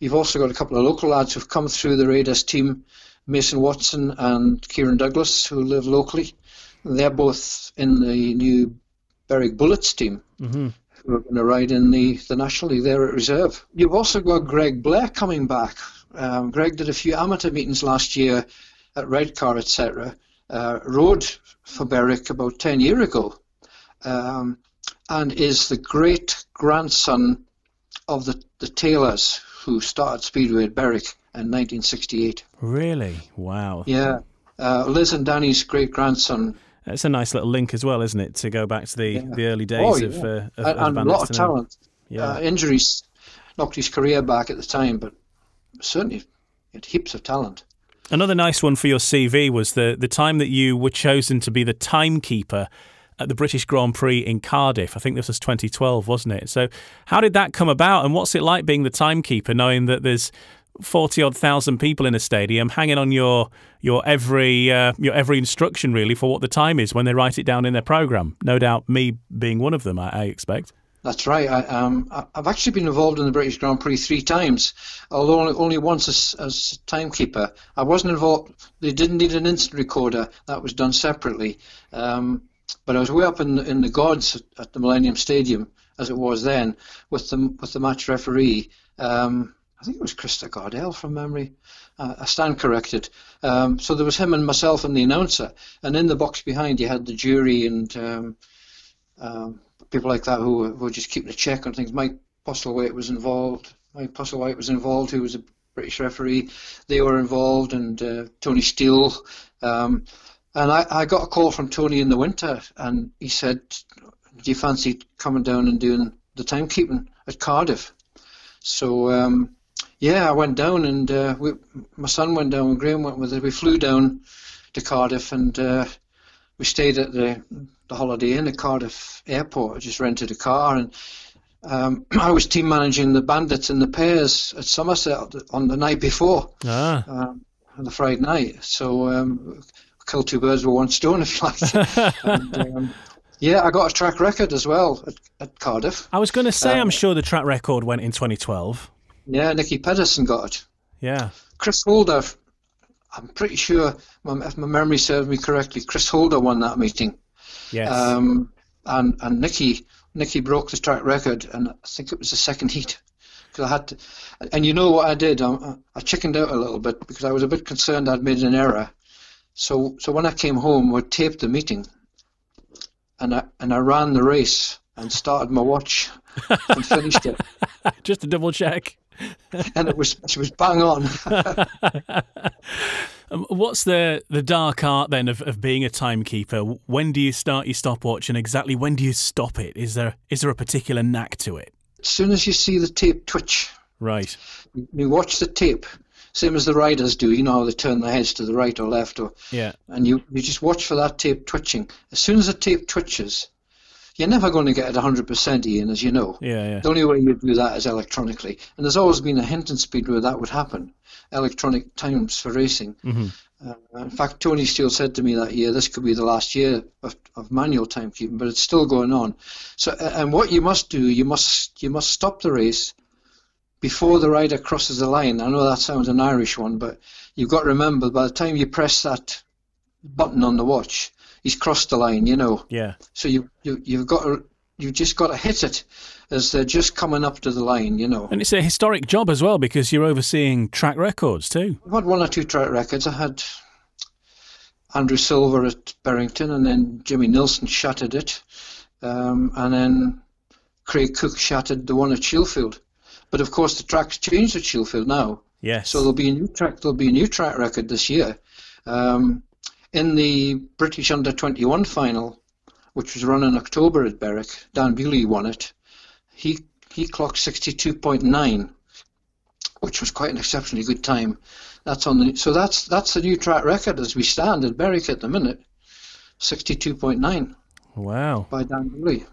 Speaker 4: you've also got a couple of local lads who've come through the Raiders team, Mason Watson and Kieran Douglas, who live locally. They're both in the new Berwick Bullets team. Mm-hmm. Who are going to ride in the, the National League there at reserve. You've also got Greg Blair coming back. Um, Greg did a few amateur meetings last year at Redcar, etc. Uh, rode for Berwick about 10 years ago um, and is the great grandson of the, the Taylors who started Speedway at Berwick in 1968.
Speaker 3: Really? Wow.
Speaker 4: Yeah. Uh, Liz and Danny's great grandson.
Speaker 3: It's a nice little link as well, isn't it, to go back to the, yeah. the early days
Speaker 4: oh, yeah.
Speaker 3: of, uh, of,
Speaker 4: and, of and a lot of talent.
Speaker 3: Yeah.
Speaker 4: Uh, injuries knocked his career back at the time, but certainly had heaps of talent.
Speaker 3: Another nice one for your CV was the the time that you were chosen to be the timekeeper at the British Grand Prix in Cardiff. I think this was 2012, wasn't it? So, how did that come about, and what's it like being the timekeeper, knowing that there's 40 odd thousand people in a stadium hanging on your your every uh, your every instruction really for what the time is when they write it down in their program. No doubt, me being one of them, I, I expect.
Speaker 4: That's right. I, um, I've actually been involved in the British Grand Prix three times, although only, only once as, as timekeeper. I wasn't involved. They didn't need an instant recorder. That was done separately. Um, but I was way up in the, in the gods at the Millennium Stadium, as it was then, with the with the match referee. Um, I think it was Krister Gardell from memory. Uh, I stand corrected. Um, so there was him and myself and the announcer, and in the box behind you had the jury and um, um people like that who were just keeping a check on things. Mike Postlethwaite was involved. Mike Postlethwaite was involved, who was a British referee. They were involved, and uh, Tony Steele. Um, and I, I got a call from Tony in the winter, and he said, "Do you fancy coming down and doing the timekeeping at Cardiff?" So um, yeah, I went down, and uh, we, my son went down, and Graham went with us. We flew down to Cardiff, and uh, we stayed at the the Holiday Inn at Cardiff Airport. I just rented a car and um, I was team managing the Bandits and the Pairs at Somerset on the night before,
Speaker 3: ah. um,
Speaker 4: on the Friday night. So um, killed two birds with one stone, if you like. and, um, yeah, I got a track record as well at, at Cardiff.
Speaker 3: I was going to say, I'm um, sure the track record went in 2012.
Speaker 4: Yeah, Nicki Pedersen got it.
Speaker 3: Yeah.
Speaker 4: Chris Holder I'm pretty sure, if my memory serves me correctly, Chris Holder won that meeting.
Speaker 3: Yes.
Speaker 4: Um, and and Nicki Nicki broke the track record, and I think it was the second heat. Because I had to, and you know what I did? I, I chickened out a little bit because I was a bit concerned I'd made an error. So so when I came home, we taped the meeting, and I and I ran the race and started my watch and finished it.
Speaker 3: Just to double check.
Speaker 4: and it was she was bang on.
Speaker 3: Um, what's the the dark art then of, of being a timekeeper? When do you start your stopwatch, and exactly when do you stop it? Is there is there a particular knack to it?
Speaker 4: As soon as you see the tape twitch,
Speaker 3: right?
Speaker 4: You watch the tape. same as the riders do. You know how they turn their heads to the right or left, or
Speaker 3: yeah.
Speaker 4: And you you just watch for that tape twitching. As soon as the tape twitches, you're never going to get it 100% Ian, as you know.
Speaker 3: Yeah, yeah.
Speaker 4: The only way you do that is electronically. And there's always been a hint in speed where that would happen. Electronic times for racing.
Speaker 3: Mm-hmm.
Speaker 4: Uh, in fact, Tony Steele said to me that year, this could be the last year of, of manual timekeeping, but it's still going on. So, and what you must do, you must you must stop the race before the rider crosses the line. I know that sounds an Irish one, but you've got to remember by the time you press that button on the watch, he's crossed the line, you know.
Speaker 3: Yeah.
Speaker 4: So you, you you've got to you just got to hit it as they're just coming up to the line, you know.
Speaker 3: And it's a historic job as well because you're overseeing track records too.
Speaker 4: I've had one or two track records. I had Andrew Silver at Berrington, and then Jimmy Nilsen shattered it, um, and then Craig Cook shattered the one at Shielfield. But of course, the track's changed at Shielfield now.
Speaker 3: Yes.
Speaker 4: So there'll be a new track. There'll be a new track record this year. Um, in the British Under 21 final, which was run in October at Berwick, Dan Bewley won it. He he clocked 62.9, which was quite an exceptionally good time. That's on the so that's that's the new track record as we stand at Berwick at the minute, 62.9.
Speaker 3: Wow.
Speaker 4: By Dan Bewley.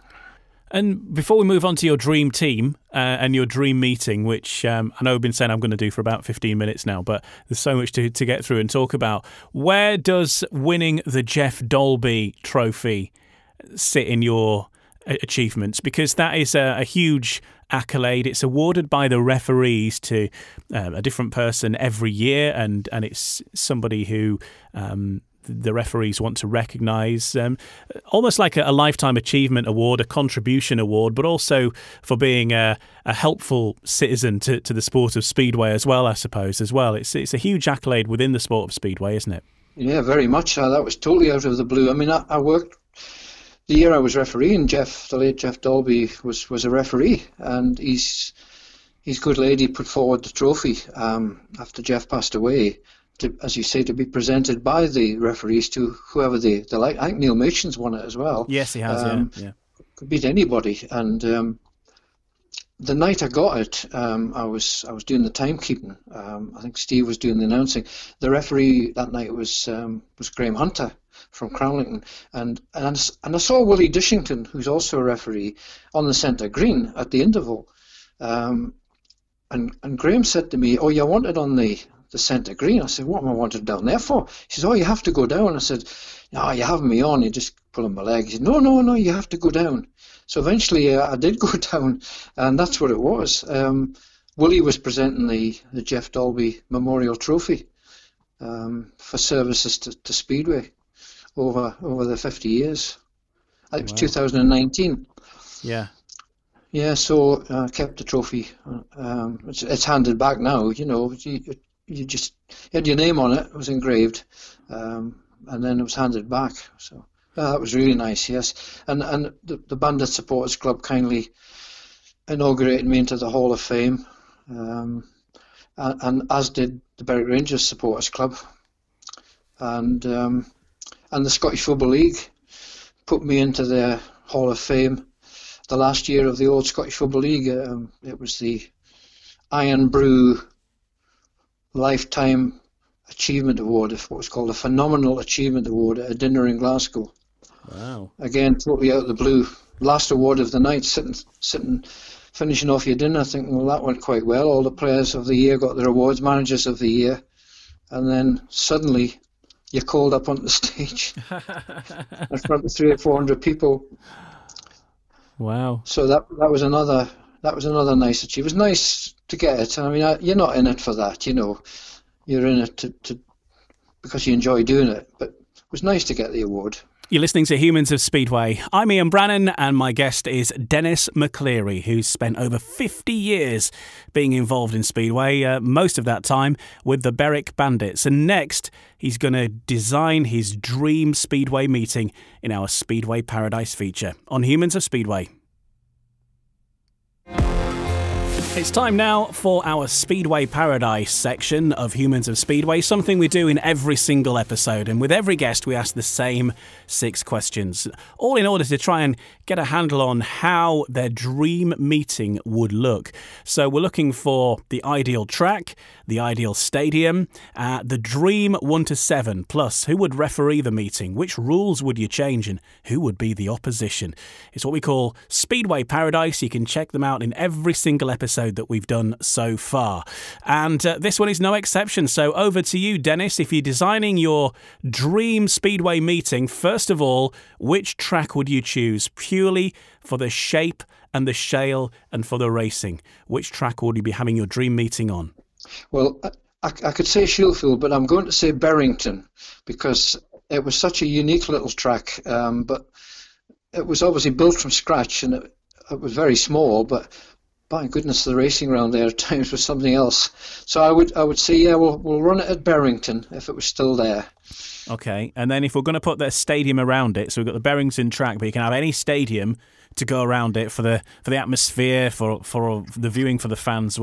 Speaker 3: And before we move on to your dream team uh, and your dream meeting, which um, I know I've been saying I'm going to do for about 15 minutes now, but there's so much to, to get through and talk about. Where does winning the Jeff Dolby trophy sit in your uh, achievements? Because that is a, a huge accolade. It's awarded by the referees to uh, a different person every year, and, and it's somebody who. Um, the referees want to recognise, um, almost like a, a, lifetime achievement award, a contribution award, but also for being a, a helpful citizen to, to, the sport of speedway as well. I suppose as well. It's it's a huge accolade within the sport of speedway, isn't it?
Speaker 4: Yeah, very much. Uh, that was totally out of the blue. I mean, I, I worked the year I was refereeing. Jeff, the late Jeff Dolby, was was a referee, and he's his good lady put forward the trophy um, after Jeff passed away to, as you say, to be presented by the referees to whoever they, they like. I think Neil Machin's won it as well.
Speaker 3: Yes, he has. Um, yeah, yeah.
Speaker 4: Could beat anybody. And um, the night I got it, um, I was I was doing the timekeeping. Um, I think Steve was doing the announcing. The referee that night was um, was Graham Hunter from Cramlington, and and and I saw Willie Dishington, who's also a referee, on the centre green at the interval. Um, and, and Graham said to me, "Oh, you wanted on the the centre green. I said, what am I wanted down there for? He says, oh, you have to go down. I said, no, you have me on. You're just pulling my leg. He said, no, no, no, you have to go down. So eventually uh, I did go down, and that's what it was. Um, Willie was presenting the, the Jeff Dolby Memorial Trophy um, for services to, to, Speedway over over the 50 years. I think wow. it was 2019.
Speaker 3: Yeah.
Speaker 4: Yeah, so I uh, kept the trophy. Um, it's, it's, handed back now. You know, you, you just had your name on it. It was engraved, um, and then it was handed back. So uh, that was really nice. Yes, and and the, the Bandit Supporters Club kindly inaugurated me into the Hall of Fame, um, and, and, as did the Berwick Rangers Supporters Club, and um, and the Scottish Football League put me into their Hall of Fame. The last year of the old Scottish Football League, um, it was the Irn-Bru Lifetime Achievement Award, what was called a Phenomenal Achievement Award at a dinner in Glasgow.
Speaker 3: Wow.
Speaker 4: Again, totally out of the blue. Last award of the night, sitting, sitting, finishing off your dinner, thinking, well, that went quite well. All the players of the year got their awards, managers of the year. And then suddenly you're called up on the stage in front of three or four hundred people.
Speaker 3: Wow.
Speaker 4: So that that was another that was another nice achievement. It was nice to get it. I mean, I, you're not in it for that, you know. You're in it to, to because you enjoy doing it. But it was nice to get the award.
Speaker 3: You're listening to Humans of Speedway. I'm Ian Brannan, and my guest is Dennis McCleary, who's spent over 50 years being involved in Speedway, uh, most of that time with the Berwick Bandits. And next, he's going to design his dream Speedway meeting in our Speedway Paradise feature on Humans of Speedway. It's time now for our Speedway Paradise section of Humans of Speedway, something we do in every single episode. And with every guest, we ask the same six questions, all in order to try and get a handle on how their dream meeting would look. So we're looking for the ideal track, the ideal stadium, uh, the dream 1 to 7, plus who would referee the meeting, which rules would you change, and who would be the opposition. It's what we call Speedway Paradise. You can check them out in every single episode episode that we've done so far. And uh, this one is no exception. So over to you, Dennis. If you're designing your dream Speedway meeting, first of all, which track would you choose purely for the shape and the shale and for the racing? Which track would you be having your dream meeting on?
Speaker 4: Well, I, I could say Shielfield, but I'm going to say Berrington because it was such a unique little track. Um, but it was obviously built from scratch and it, it was very small, but my goodness, the racing around there at times was something else. So I would I would say yeah, we'll we'll run it at Berrington if it was still there.
Speaker 3: Okay, and then if we're going to put the stadium around it, so we've got the Berrington track, but you can have any stadium to go around it for the for the atmosphere, for for the viewing for the fans.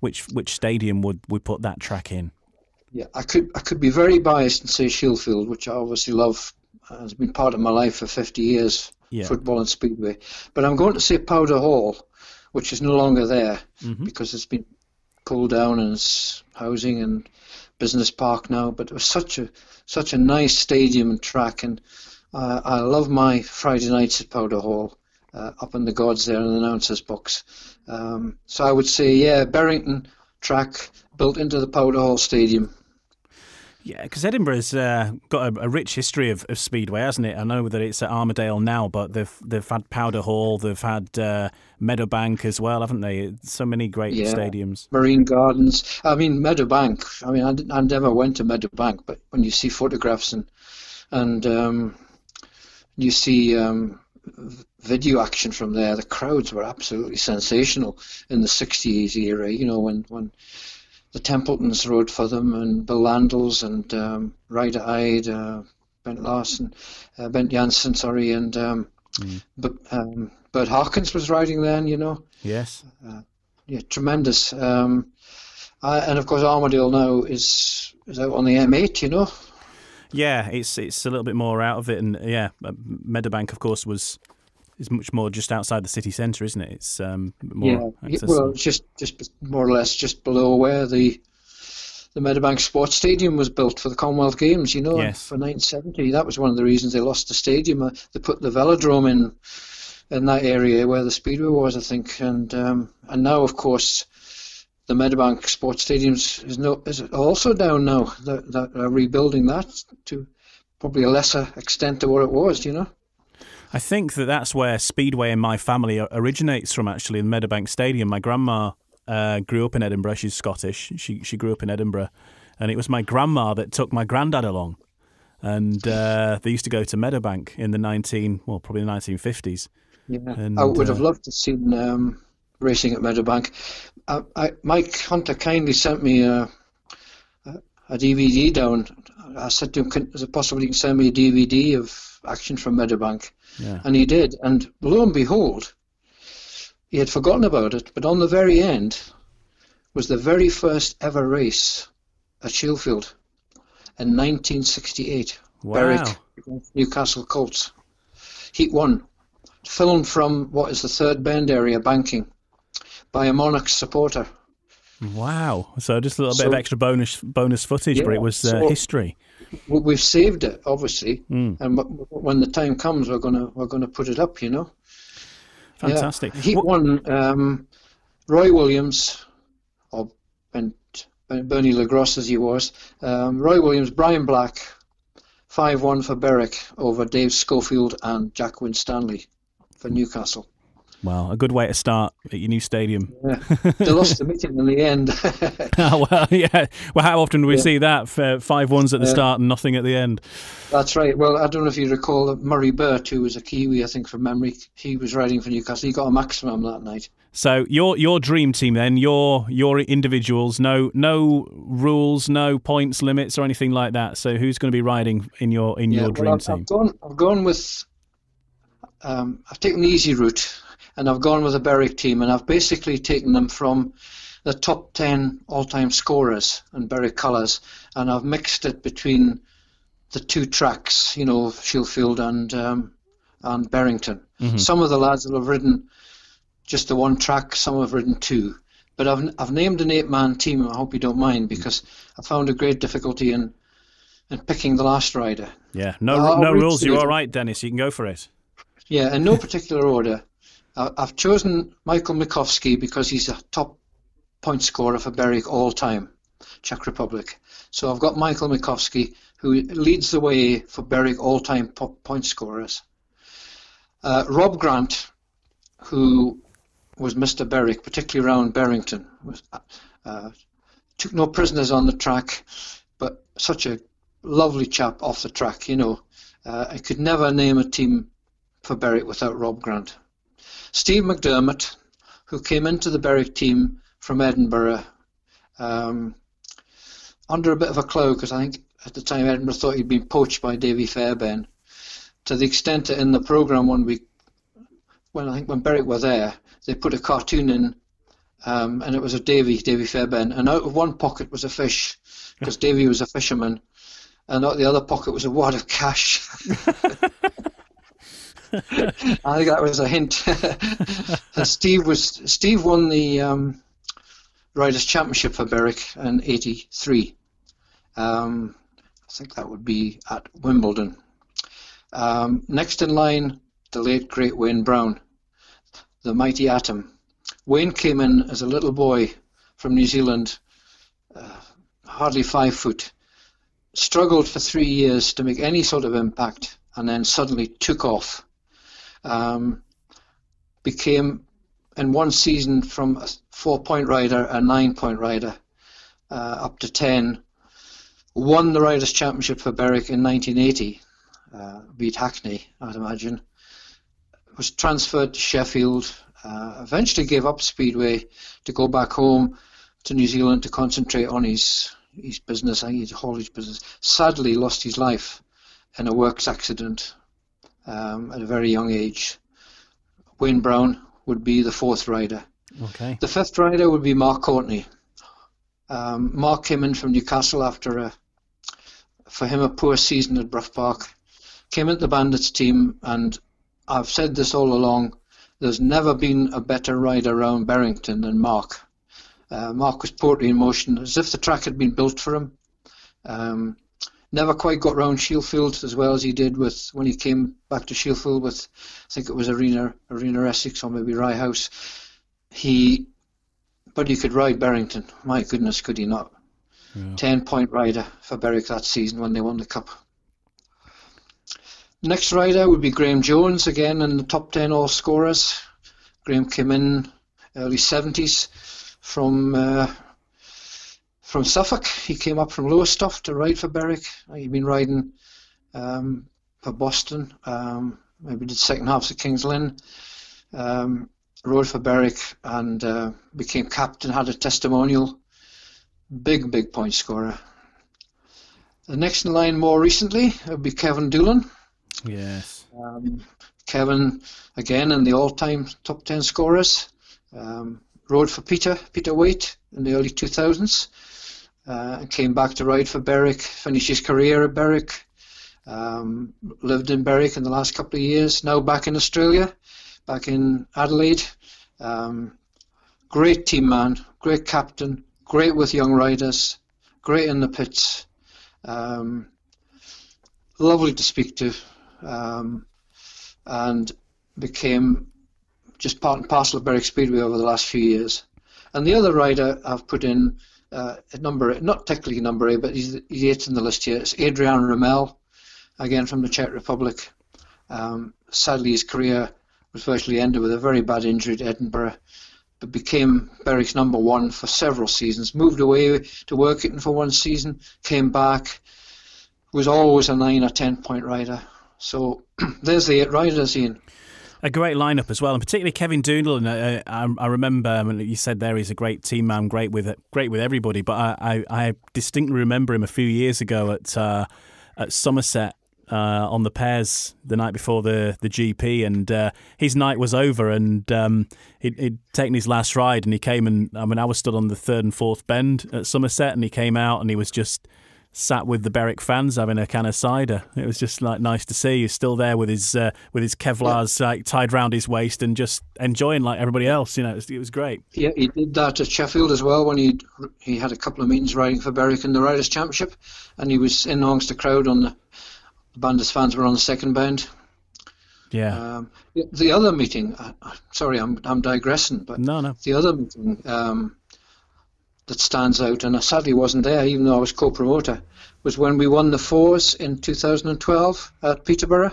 Speaker 3: Which which stadium would we put that track in?
Speaker 4: Yeah, I could I could be very biased and say Shielfield, which I obviously love. Has been part of my life for 50 years, yeah. football and speedway. But I'm going to say Powderhall which is no longer there mm-hmm. because it's been pulled down and it's housing and business park now. But it was such a such a nice stadium and track, and uh, I love my Friday nights at Powderhall. Uh, up in the gods there in the announcers box. Um, so I would say, yeah, Berrington track built into the Powderhall Stadium.
Speaker 3: Yeah, because Edinburgh's uh, got a, a, rich history of, of, speedway, hasn't it? I know that it's at Armadale now, but they've they've had Powderhall, they've had uh, Meadowbank as well, haven't they? So many great yeah. stadiums.
Speaker 4: Marine Gardens. I mean, Meadowbank. I mean, I, I never went to Meadowbank, but when you see photographs and and um, you see um, video action from there, the crowds were absolutely sensational in the '60s era. You know, when when the Templetons rode for them, and Bill Landels and um, Reidar Eide, uh, Bent Larsen, uh, Bent Janssen, sorry, and um, mm. but um, Bert Harkins was riding then, you know.
Speaker 3: Yes.
Speaker 4: Uh, yeah, tremendous. Um, and of course, Armadale now is is out on the M8, you know.
Speaker 3: Yeah, it's it's a little bit more out of it, and yeah, Meadowbank, of course, was is much more just outside the city centre, isn't it? It's um, more
Speaker 4: yeah, accessible. well, just just more or less just below where the the Meadowbank Sports Stadium was built for the Commonwealth Games. You know,
Speaker 3: yes.
Speaker 4: for 1970, that was one of the reasons they lost the stadium. Uh, they put the velodrome in in that area where the speedway was, I think, and um, and now, of course. The Meadowbank Sports Stadium is, no, is also down now. They're, they're rebuilding that to probably a lesser extent to what it was, you know.
Speaker 3: I think that that's where Speedway in my family originates from, actually, in Meadowbank Stadium. My grandma uh, grew up in Edinburgh. She's Scottish. She, she grew up in Edinburgh. And it was my grandma that took my granddad along. And uh, they used to go to Meadowbank in the 19, well, probably the 1950s.
Speaker 4: Yeah, and, I would have uh, loved to see um, racing at Meadowbank. I, I, Mike Hunter kindly sent me a, a DVD down. I said to him, "Is it possible you can send me a DVD of action from Meadowbank?"
Speaker 3: Yeah.
Speaker 4: And he did. And lo and behold, he had forgotten about it. But on the very end was the very first ever race at Shielfield in 1968.
Speaker 3: Wow.
Speaker 4: Berwick Newcastle Colts. Heat one. Filmed from what is the third bend area, banking, by a Monarchs supporter.
Speaker 3: Wow! So just a little so, bit of extra bonus bonus footage, yeah, but it was uh, so, history
Speaker 4: we've saved it obviously, mm. and when the time comes, we're gonna we're gonna put it up. You know.
Speaker 3: Fantastic.
Speaker 4: Yeah. What? one, um, Roy Williams, or and Bernie Lagros as he was, um, Roy Williams, Brian Black, five one for Berwick over Dave Schofield and Jack Winstanley for Newcastle.
Speaker 3: Well, a good way to start at your new stadium.
Speaker 4: Yeah. They lost the meeting in the end.
Speaker 3: oh, well, yeah. Well, how often do we yeah. see that? Five ones at the yeah. start and nothing at the end.
Speaker 4: That's right. Well, I don't know if you recall Murray Burt, who was a Kiwi, I think, from memory. He was riding for Newcastle. He got a maximum that night.
Speaker 3: So your your dream team then, your your individuals, no no rules, no points limits or anything like that. So who's going to be riding in your in yeah, your dream
Speaker 4: I've,
Speaker 3: team?
Speaker 4: I've gone I've gone with um, I've taken the easy route and I've gone with the Berwick team, and I've basically taken them from the top 10 all-time scorers and Berwick colours, and I've mixed it between the two tracks, you know, Shielfield and um, and Berrington. Mm-hmm. Some of the lads will have ridden just the one track, some have ridden two. But I've I've named an eight-man team. I hope you don't mind because I found a great difficulty in in picking the last rider.
Speaker 3: Yeah, no no rules. You're all right, Dennis. You can go for it.
Speaker 4: Yeah, in no particular order. I've chosen Michael Makovský because he's a top point scorer for Berwick all time, Czech Republic. So I've got Michael Makovský, who leads the way for Berwick all time po- point scorers. Uh, Rob Grant, who was Mr. Berwick, particularly around Berrington, was, uh, took no prisoners on the track, but such a lovely chap off the track, you know. Uh, I could never name a team for Berwick without Rob Grant. Steve McDermott, who came into the Berwick team from Edinburgh um, under a bit of a cloud because I think at the time Edinburgh thought he'd been poached by Davy Fairbairn. To the extent that in the programme one week when I think when Berwick were there they put a cartoon in um, and it was a Davy, Davy Fairbairn. And out of one pocket was a fish because Davy was a fisherman and out of the other pocket was a wad of cash. I think that was a hint. Steve was Steve won the um, Riders' Championship for Berwick in '83. Um, I think that would be at Wimbledon. Um, next in line, the late great Wayne Brown, the mighty Atom. Wayne came in as a little boy from New Zealand, uh, hardly five foot, struggled for three years to make any sort of impact, and then suddenly took off. Um, became in one season from a four point rider, a nine point rider, uh, up to 10. Won the Riders' Championship for Berwick in 1980, uh, beat Hackney, I'd imagine. Was transferred to Sheffield, uh, eventually gave up Speedway to go back home to New Zealand to concentrate on his his business, his haulage business. Sadly, lost his life in a works accident um, at a very young age. Wayne Brown would be the fourth rider.
Speaker 3: Okay.
Speaker 4: The fifth rider would be Mark Courtney. Um, Mark came in from Newcastle after a, for him, a poor season at Brough Park. Came into the Bandits team, and I've said this all along. There's never been a better rider around Berrington than Mark. Uh, Mark was poetry in motion, as if the track had been built for him. Um, never quite got round Shielfield as well as he did with when he came back to Shielfield with I think it was Arena Arena Essex or maybe Rye House. He but he could ride Berrington. My goodness, could he not? Yeah. Ten point rider for Berwick that season when they won the cup. Next rider would be Graham Jones again in the top ten all scorers. Graham came in early seventies from uh, from Suffolk. He came up from Lowestoft to ride for Berwick. He'd been riding um, for Boston. Um, maybe did second halves at Kings Lynn. Um, rode for Berwick and uh, became captain. Had a testimonial. Big, big point scorer. The next in line more recently would be Kevin Doolan.
Speaker 3: Yes.
Speaker 4: Um, Kevin, again, in the all-time top 10 scorers. Um, rode for Peter, Peter Waite in the early 2000s uh, came back to ride for Berwick, finished his career at Berwick, um, lived in Berwick in the last couple of years, now back in Australia, back in Adelaide. Um, great team man, great captain, great with young riders, great in the pits, um, lovely to speak to, um, and became just part and parcel of Berwick Speedway over the last few years. And the other rider I've put in uh, number, not technically number eight, but he's, he's eighth in the list here. It's Adrian Rymel, again from the Czech Republic. Um, sadly, his career was virtually ended with a very bad injury at Edinburgh, but became Berwick's number one for several seasons. Moved away to Workington for one season, came back, was always a nine or ten point rider. So there's the eight riders, Ian
Speaker 3: a great lineup as well, and particularly Kevin Doolan. Uh, I, I, remember I mean, you said there he's a great team man, great with great with everybody. But I, I, I distinctly remember him a few years ago at uh, at Somerset uh, on the pairs the night before the the GP, and uh, his night was over, and um, he'd, he'd, taken his last ride, and he came and I mean I was stood on the third and fourth bend at Somerset, and he came out and he was just sat with the Berwick fans having a can of cider. It was just like nice to see. He's still there with his uh, with his Kevlars like tied round his waist and just enjoying like everybody else. You know, it was, it was, great.
Speaker 4: Yeah, he did that at Sheffield as well when he he had a couple of meetings riding for Berwick in the Riders' Championship, and he was in amongst the crowd on the, the Bandits fans were on the second bend.
Speaker 3: Yeah.
Speaker 4: Um, the other meeting, uh, sorry, I'm I'm digressing, but
Speaker 3: no, no.
Speaker 4: The other meeting. Um, that stands out, and I sadly wasn't there, even though I was co-promoter, was when we won the fours in 2012 at Peterborough.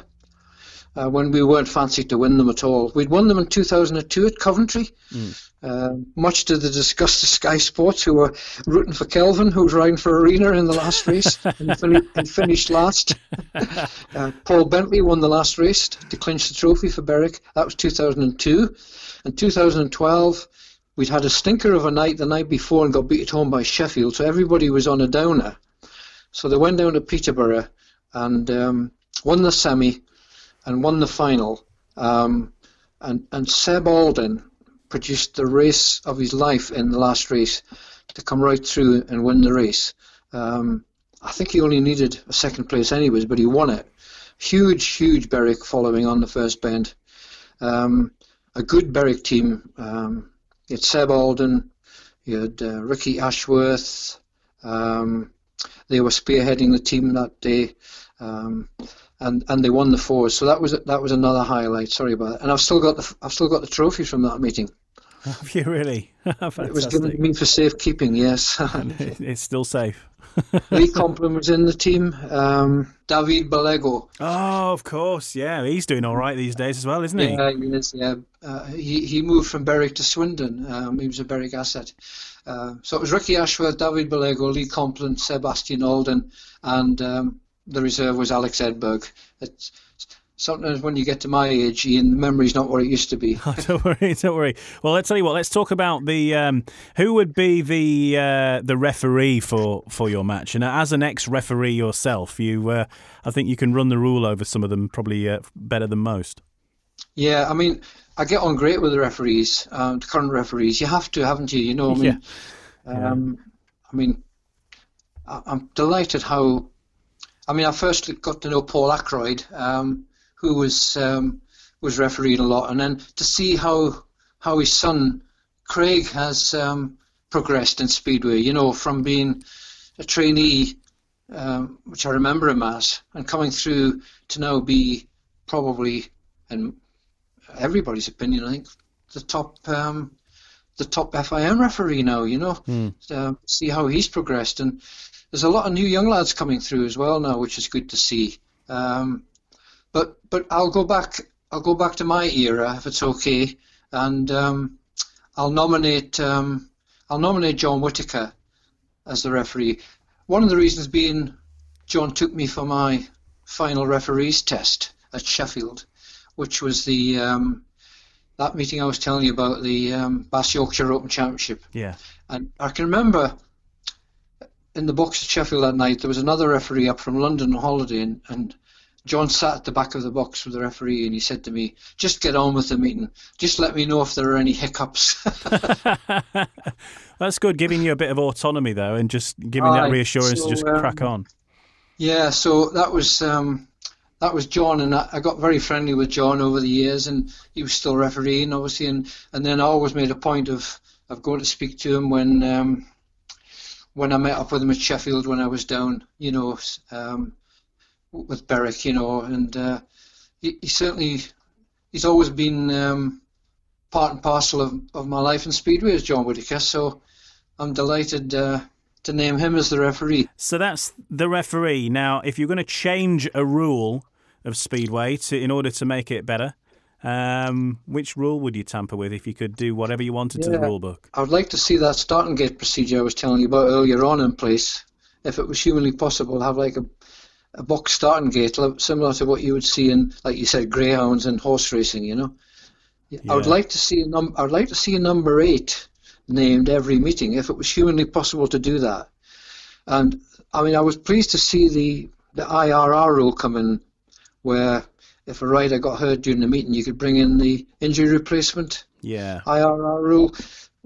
Speaker 4: Uh, when we weren't fancied to win them at all. We'd won them in 2002 at Coventry, mm. uh, much to the disgust of Sky Sports, who were rooting for Kelvin, who was riding for Arena in the last race and, fin- and, finished last. uh, Paul Bentley won the last race to clinch the trophy for Berwick. That was 2002. In 2012, we'd had a stinker of a night the night before and got beat at home by Sheffield, so everybody was on a downer. So they went down to Peterborough and um, won the semi and won the final. Um, and, and Seb Alden produced the race of his life in the last race to come right through and win the race. Um, I think he only needed a second place anyways, but he won it. Huge, huge Berwick following on the first bend. Um, a good Berwick team. Um, you had Seb Alden, you had uh, Ricky Ashworth. Um, they were spearheading the team that day, um, and and they won the fours. So that was that was another highlight. Sorry about that. And I've still got the I've still got the trophy from that meeting.
Speaker 3: Have you really?
Speaker 4: it was given to me for safekeeping. Yes,
Speaker 3: it's still safe.
Speaker 4: Lee Complin was in the team. Um, David Bellego.
Speaker 3: Oh, of course, yeah, he's doing all right these days as well, isn't he?
Speaker 4: Yeah, he is. Yeah, uh, he he moved from Berwick to Swindon. Um, he was a Berwick asset. Uh, so it was Ricky Ashworth, David Bellego, Lee Complin, Sebastian Alden, and um, the reserve was Alex Edberg. It's, sometimes when you get to my age, Ian, the memory's not what it used to be.
Speaker 3: Oh, don't worry, don't worry. Well, let's tell you what. Let's talk about the um, who would be the uh, the referee for, for your match. And as an ex referee yourself, you uh, I think you can run the rule over some of them probably uh, better than most.
Speaker 4: Yeah, I mean, I get on great with the referees, um, the current referees. You have to, haven't you? You know, I mean, yeah. Um, I mean, I, am delighted how. I mean, I first got to know Paul Ackroyd, um, who was um, was refereeing a lot, and then to see how how his son Craig has um, progressed in speedway. You know, from being a trainee, um, which I remember him as, and coming through to now be probably in everybody's opinion, I think, the top um, the top FIM referee now. You know, mm. uh, see how he's progressed, and there's a lot of new young lads coming through as well now, which is good to see. Um, but but I'll go back. I'll go back to my era if it's okay, and um, I'll nominate um, I'll nominate John Whitaker as the referee. One of the reasons being John took me for my final referees test at Sheffield, which was the um, that meeting I was telling you about, the um, Bass Yorkshire Open Championship.
Speaker 3: Yeah.
Speaker 4: And I can remember in the box at Sheffield that night, there was another referee up from London on holiday, and, and John sat at the back of the box with the referee, and he said to me, "Just get on with the meeting. Just let me know if there are any hiccups."
Speaker 3: That's good, giving you a bit of autonomy though, and just giving that reassurance so, to just um, crack on.
Speaker 4: Yeah, so that was um, that was John, and I, I, got very friendly with John over the years, and he was still refereeing, obviously, and, and then I always made a point of, of going to speak to him when um, when I met up with him at Sheffield when I was down, you know, um, with Berwick, you know, and uh, he, he, certainly he's always been um, part and parcel of, of my life in Speedway as John Whitaker, so I'm delighted. Uh, to name him as the referee.
Speaker 3: So that's the referee. Now, if you're going to change a rule of Speedway to in order to make it better. Um, which rule would you tamper with if you could do whatever you wanted yeah, to the rule book?
Speaker 4: I would like to see that starting gate procedure I was telling you about earlier on in place. If it was humanly possible, have like a, a box starting gate similar to what you would see in, like you said, greyhounds and horse racing. You know, yeah. I would like to see a num- I would like to see a number eight named every meeting if it was humanly possible to do that. And I mean, I was pleased to see the the IRR rule come in where if a rider got hurt during the meeting, you could bring in the injury replacement
Speaker 3: Yeah.
Speaker 4: IRR rule.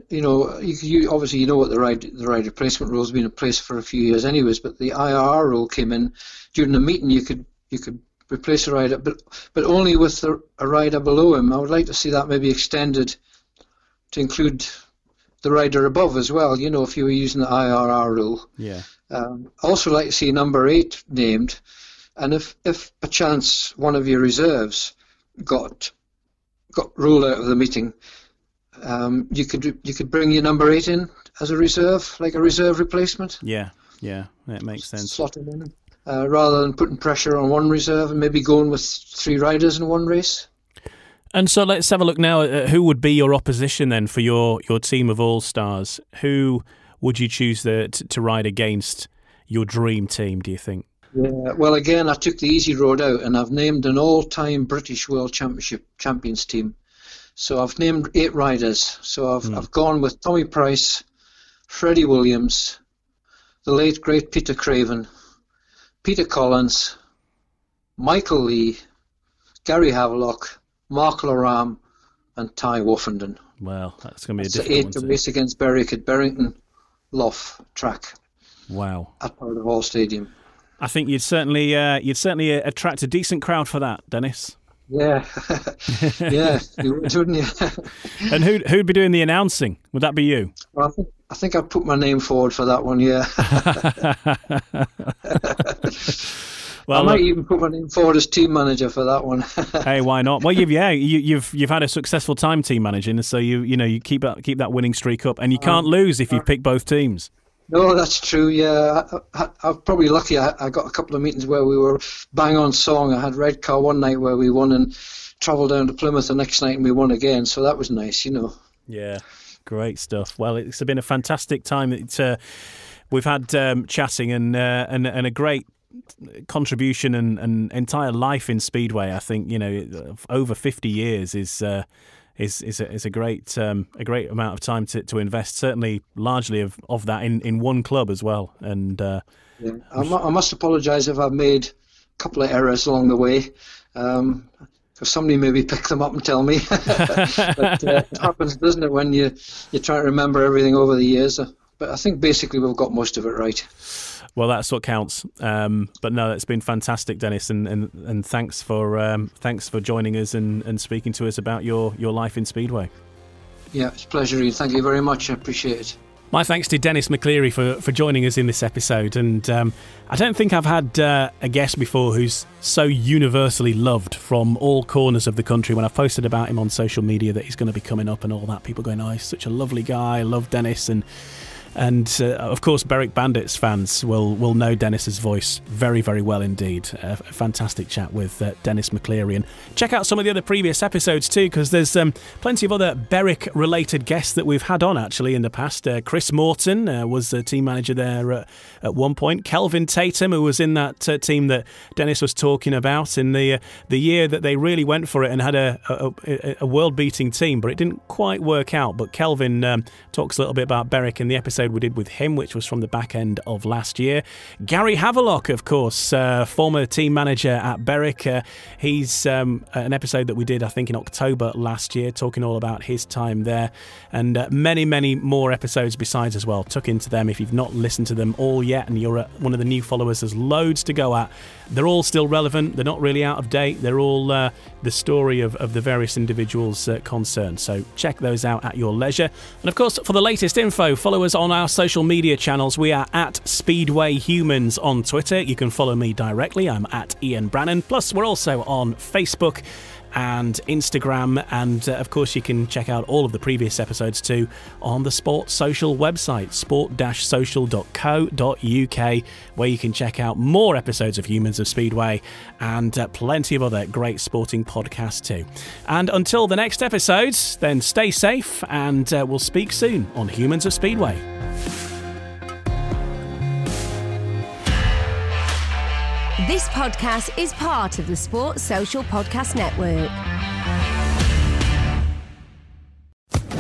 Speaker 4: You know, you, you obviously you know what the ride the ride replacement rule has been in place for a few years, anyways. But the IRR rule came in during the meeting. You could you could replace a rider, but but only with the, a rider below him. I would like to see that maybe extended to include the rider above as well. You know, if you were using the IRR rule.
Speaker 3: Yeah.
Speaker 4: Um, also like to see number eight named, and if if a chance one of your reserves got got ruled out of the meeting, um, you could you could bring your number eight in as a reserve, like a reserve replacement,
Speaker 3: Yeah. Yeah. That makes sense.
Speaker 4: slot him in, uh, rather than putting pressure on one reserve and maybe going with three riders in one race.
Speaker 3: And so let's have a look now. At who would be your opposition then for your, your team of all stars? Who would you choose the, to, to ride against your dream team? Do you think?
Speaker 4: Yeah, well, again, I took the easy road out, and I've named an all-time British World Championship champions team. So I've named eight riders. So I've I've gone with Tommy Price, Freddie Williams, the late great Peter Craven, Peter Collins, Michael Lee, Gary Havelock, Mark Loram, and Tai Woffinden.
Speaker 3: Well, that's going to be a difficult
Speaker 4: eight
Speaker 3: one.
Speaker 4: to race against Berwick at Berrington Lough track
Speaker 3: Wow.
Speaker 4: at Powderhall Stadium.
Speaker 3: I think you'd certainly uh, you'd certainly uh, attract a decent crowd for that, Dennis.
Speaker 4: Yeah, yeah, you would, wouldn't you?
Speaker 3: And who who'd be doing the announcing? Would that be you?
Speaker 4: Well, I think I think I put my name forward for that one. Yeah,
Speaker 3: Well,
Speaker 4: I might
Speaker 3: look,
Speaker 4: even put my name forward as team manager for that one.
Speaker 3: hey, why not? Well, you've yeah, you, you've you've had a successful time team managing, so you you know you keep that keep that winning streak up, and you can't uh, lose if you uh, pick both teams.
Speaker 4: no, that's true. Yeah, I, I'm probably lucky. I, I got a couple of meetings where we were bang on song. I had Redcar one night where we won and travelled down to Plymouth the next night and we won again. So that was nice, you know.
Speaker 3: Yeah, great stuff. Well, it's been a fantastic time. It's, uh, we've had um, chatting and, uh, and and a great contribution and, and entire life in Speedway. I think you know over fifty years is. Uh, is is a, is a great um, a great amount of time to, to invest. Certainly, largely of, of that in, in one club as well. And uh,
Speaker 4: Yeah, I, I must apologise if I've made a couple of errors along the way. Um, if somebody maybe pick them up and tell me. but uh, it happens, doesn't it, when you you try to remember everything over the years. Uh, But I think basically we've got most of it right.
Speaker 3: well, that's what counts. Um, but no, it's been fantastic, Dennis, and, and, and thanks for um, thanks for joining us and, and speaking to us about your, your life in Speedway.
Speaker 4: Yeah, it's a pleasure. Ian. Thank you very much. I appreciate it.
Speaker 3: My thanks to Dennis McCleary for, for joining us in this episode. And um, I don't think I've had uh, a guest before who's so universally loved from all corners of the country. When I've posted about him on social media that he's going to be coming up and all that, people going, oh, he's such a lovely guy. I love Dennis. And and uh, of course, Berwick Bandits fans will will know Dennis's voice very, very well indeed. A fantastic chat with uh, Dennis McCleary. And check out some of the other previous episodes too, because there's um, plenty of other Berwick related guests that we've had on actually in the past. Uh, Chris Morton uh, was the team manager there at, at one point. Kelvin Tatum, who was in that uh, team that Dennis was talking about in the the year that they really went for it and had a, a, a, world beating team, but it didn't quite work out. But Kelvin um, talks a little bit about Berwick in the episode we did with him, which was from the back end of last year. Gary Havelock, of course, uh, former team manager at Berwick. Uh, he's um, an episode that we did, I think, in October last year, talking all about his time there, and uh, many, many more episodes besides as well. Tuck into them if you've not listened to them all yet, and you're uh, one of the new followers. There's loads to go at. They're all still relevant. They're not really out of date. They're all uh, the story of, of the various individuals concerned. So check those out at your leisure. And of course, for the latest info, follow us on our social media channels. We are at Speedway Humans on Twitter. You can follow me directly. I'm at Ian Brannan. Plus, we're also on Facebook and Instagram. And uh, of course, you can check out all of the previous episodes too on the Sport Social website, sport social.co.uk, where you can check out more episodes of Humans of Speedway and uh, plenty of other great sporting podcasts too. And until the next episode, then stay safe and uh, we'll speak soon on Humans of Speedway.
Speaker 5: This podcast is part of the Sports Social Podcast Network.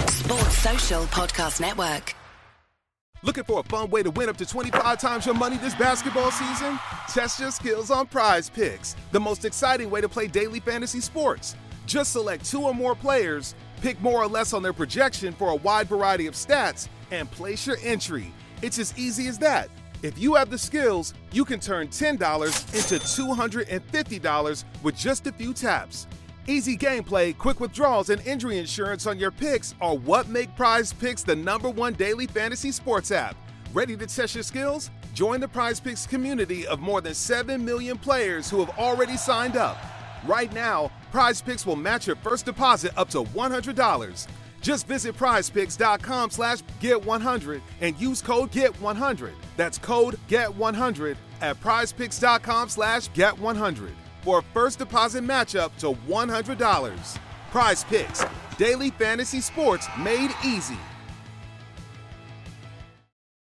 Speaker 6: Sports Social Podcast Network. Looking for a fun way to win up to 25 times your money this basketball season? Test your skills on Prize Picks, the most exciting way to play daily fantasy sports. Just select two or more players, pick more or less on their projection for a wide variety of stats, and place your entry. It's as easy as that. If you have the skills, you can turn $10 into $250 with just a few taps. Easy gameplay, quick withdrawals, and injury insurance on your picks are what make Prize Picks the number one daily fantasy sports app. Ready to test your skills? Join the Prize Picks community of more than 7 million players who have already signed up. Right now, Prize Picks will match your first deposit up to $100. Just visit prizepicks.com slash get100 and use code GET100. That's code GET100 at prizepicks.com slash get100 for a first deposit matchup to $100. Prize Picks, daily fantasy sports made easy.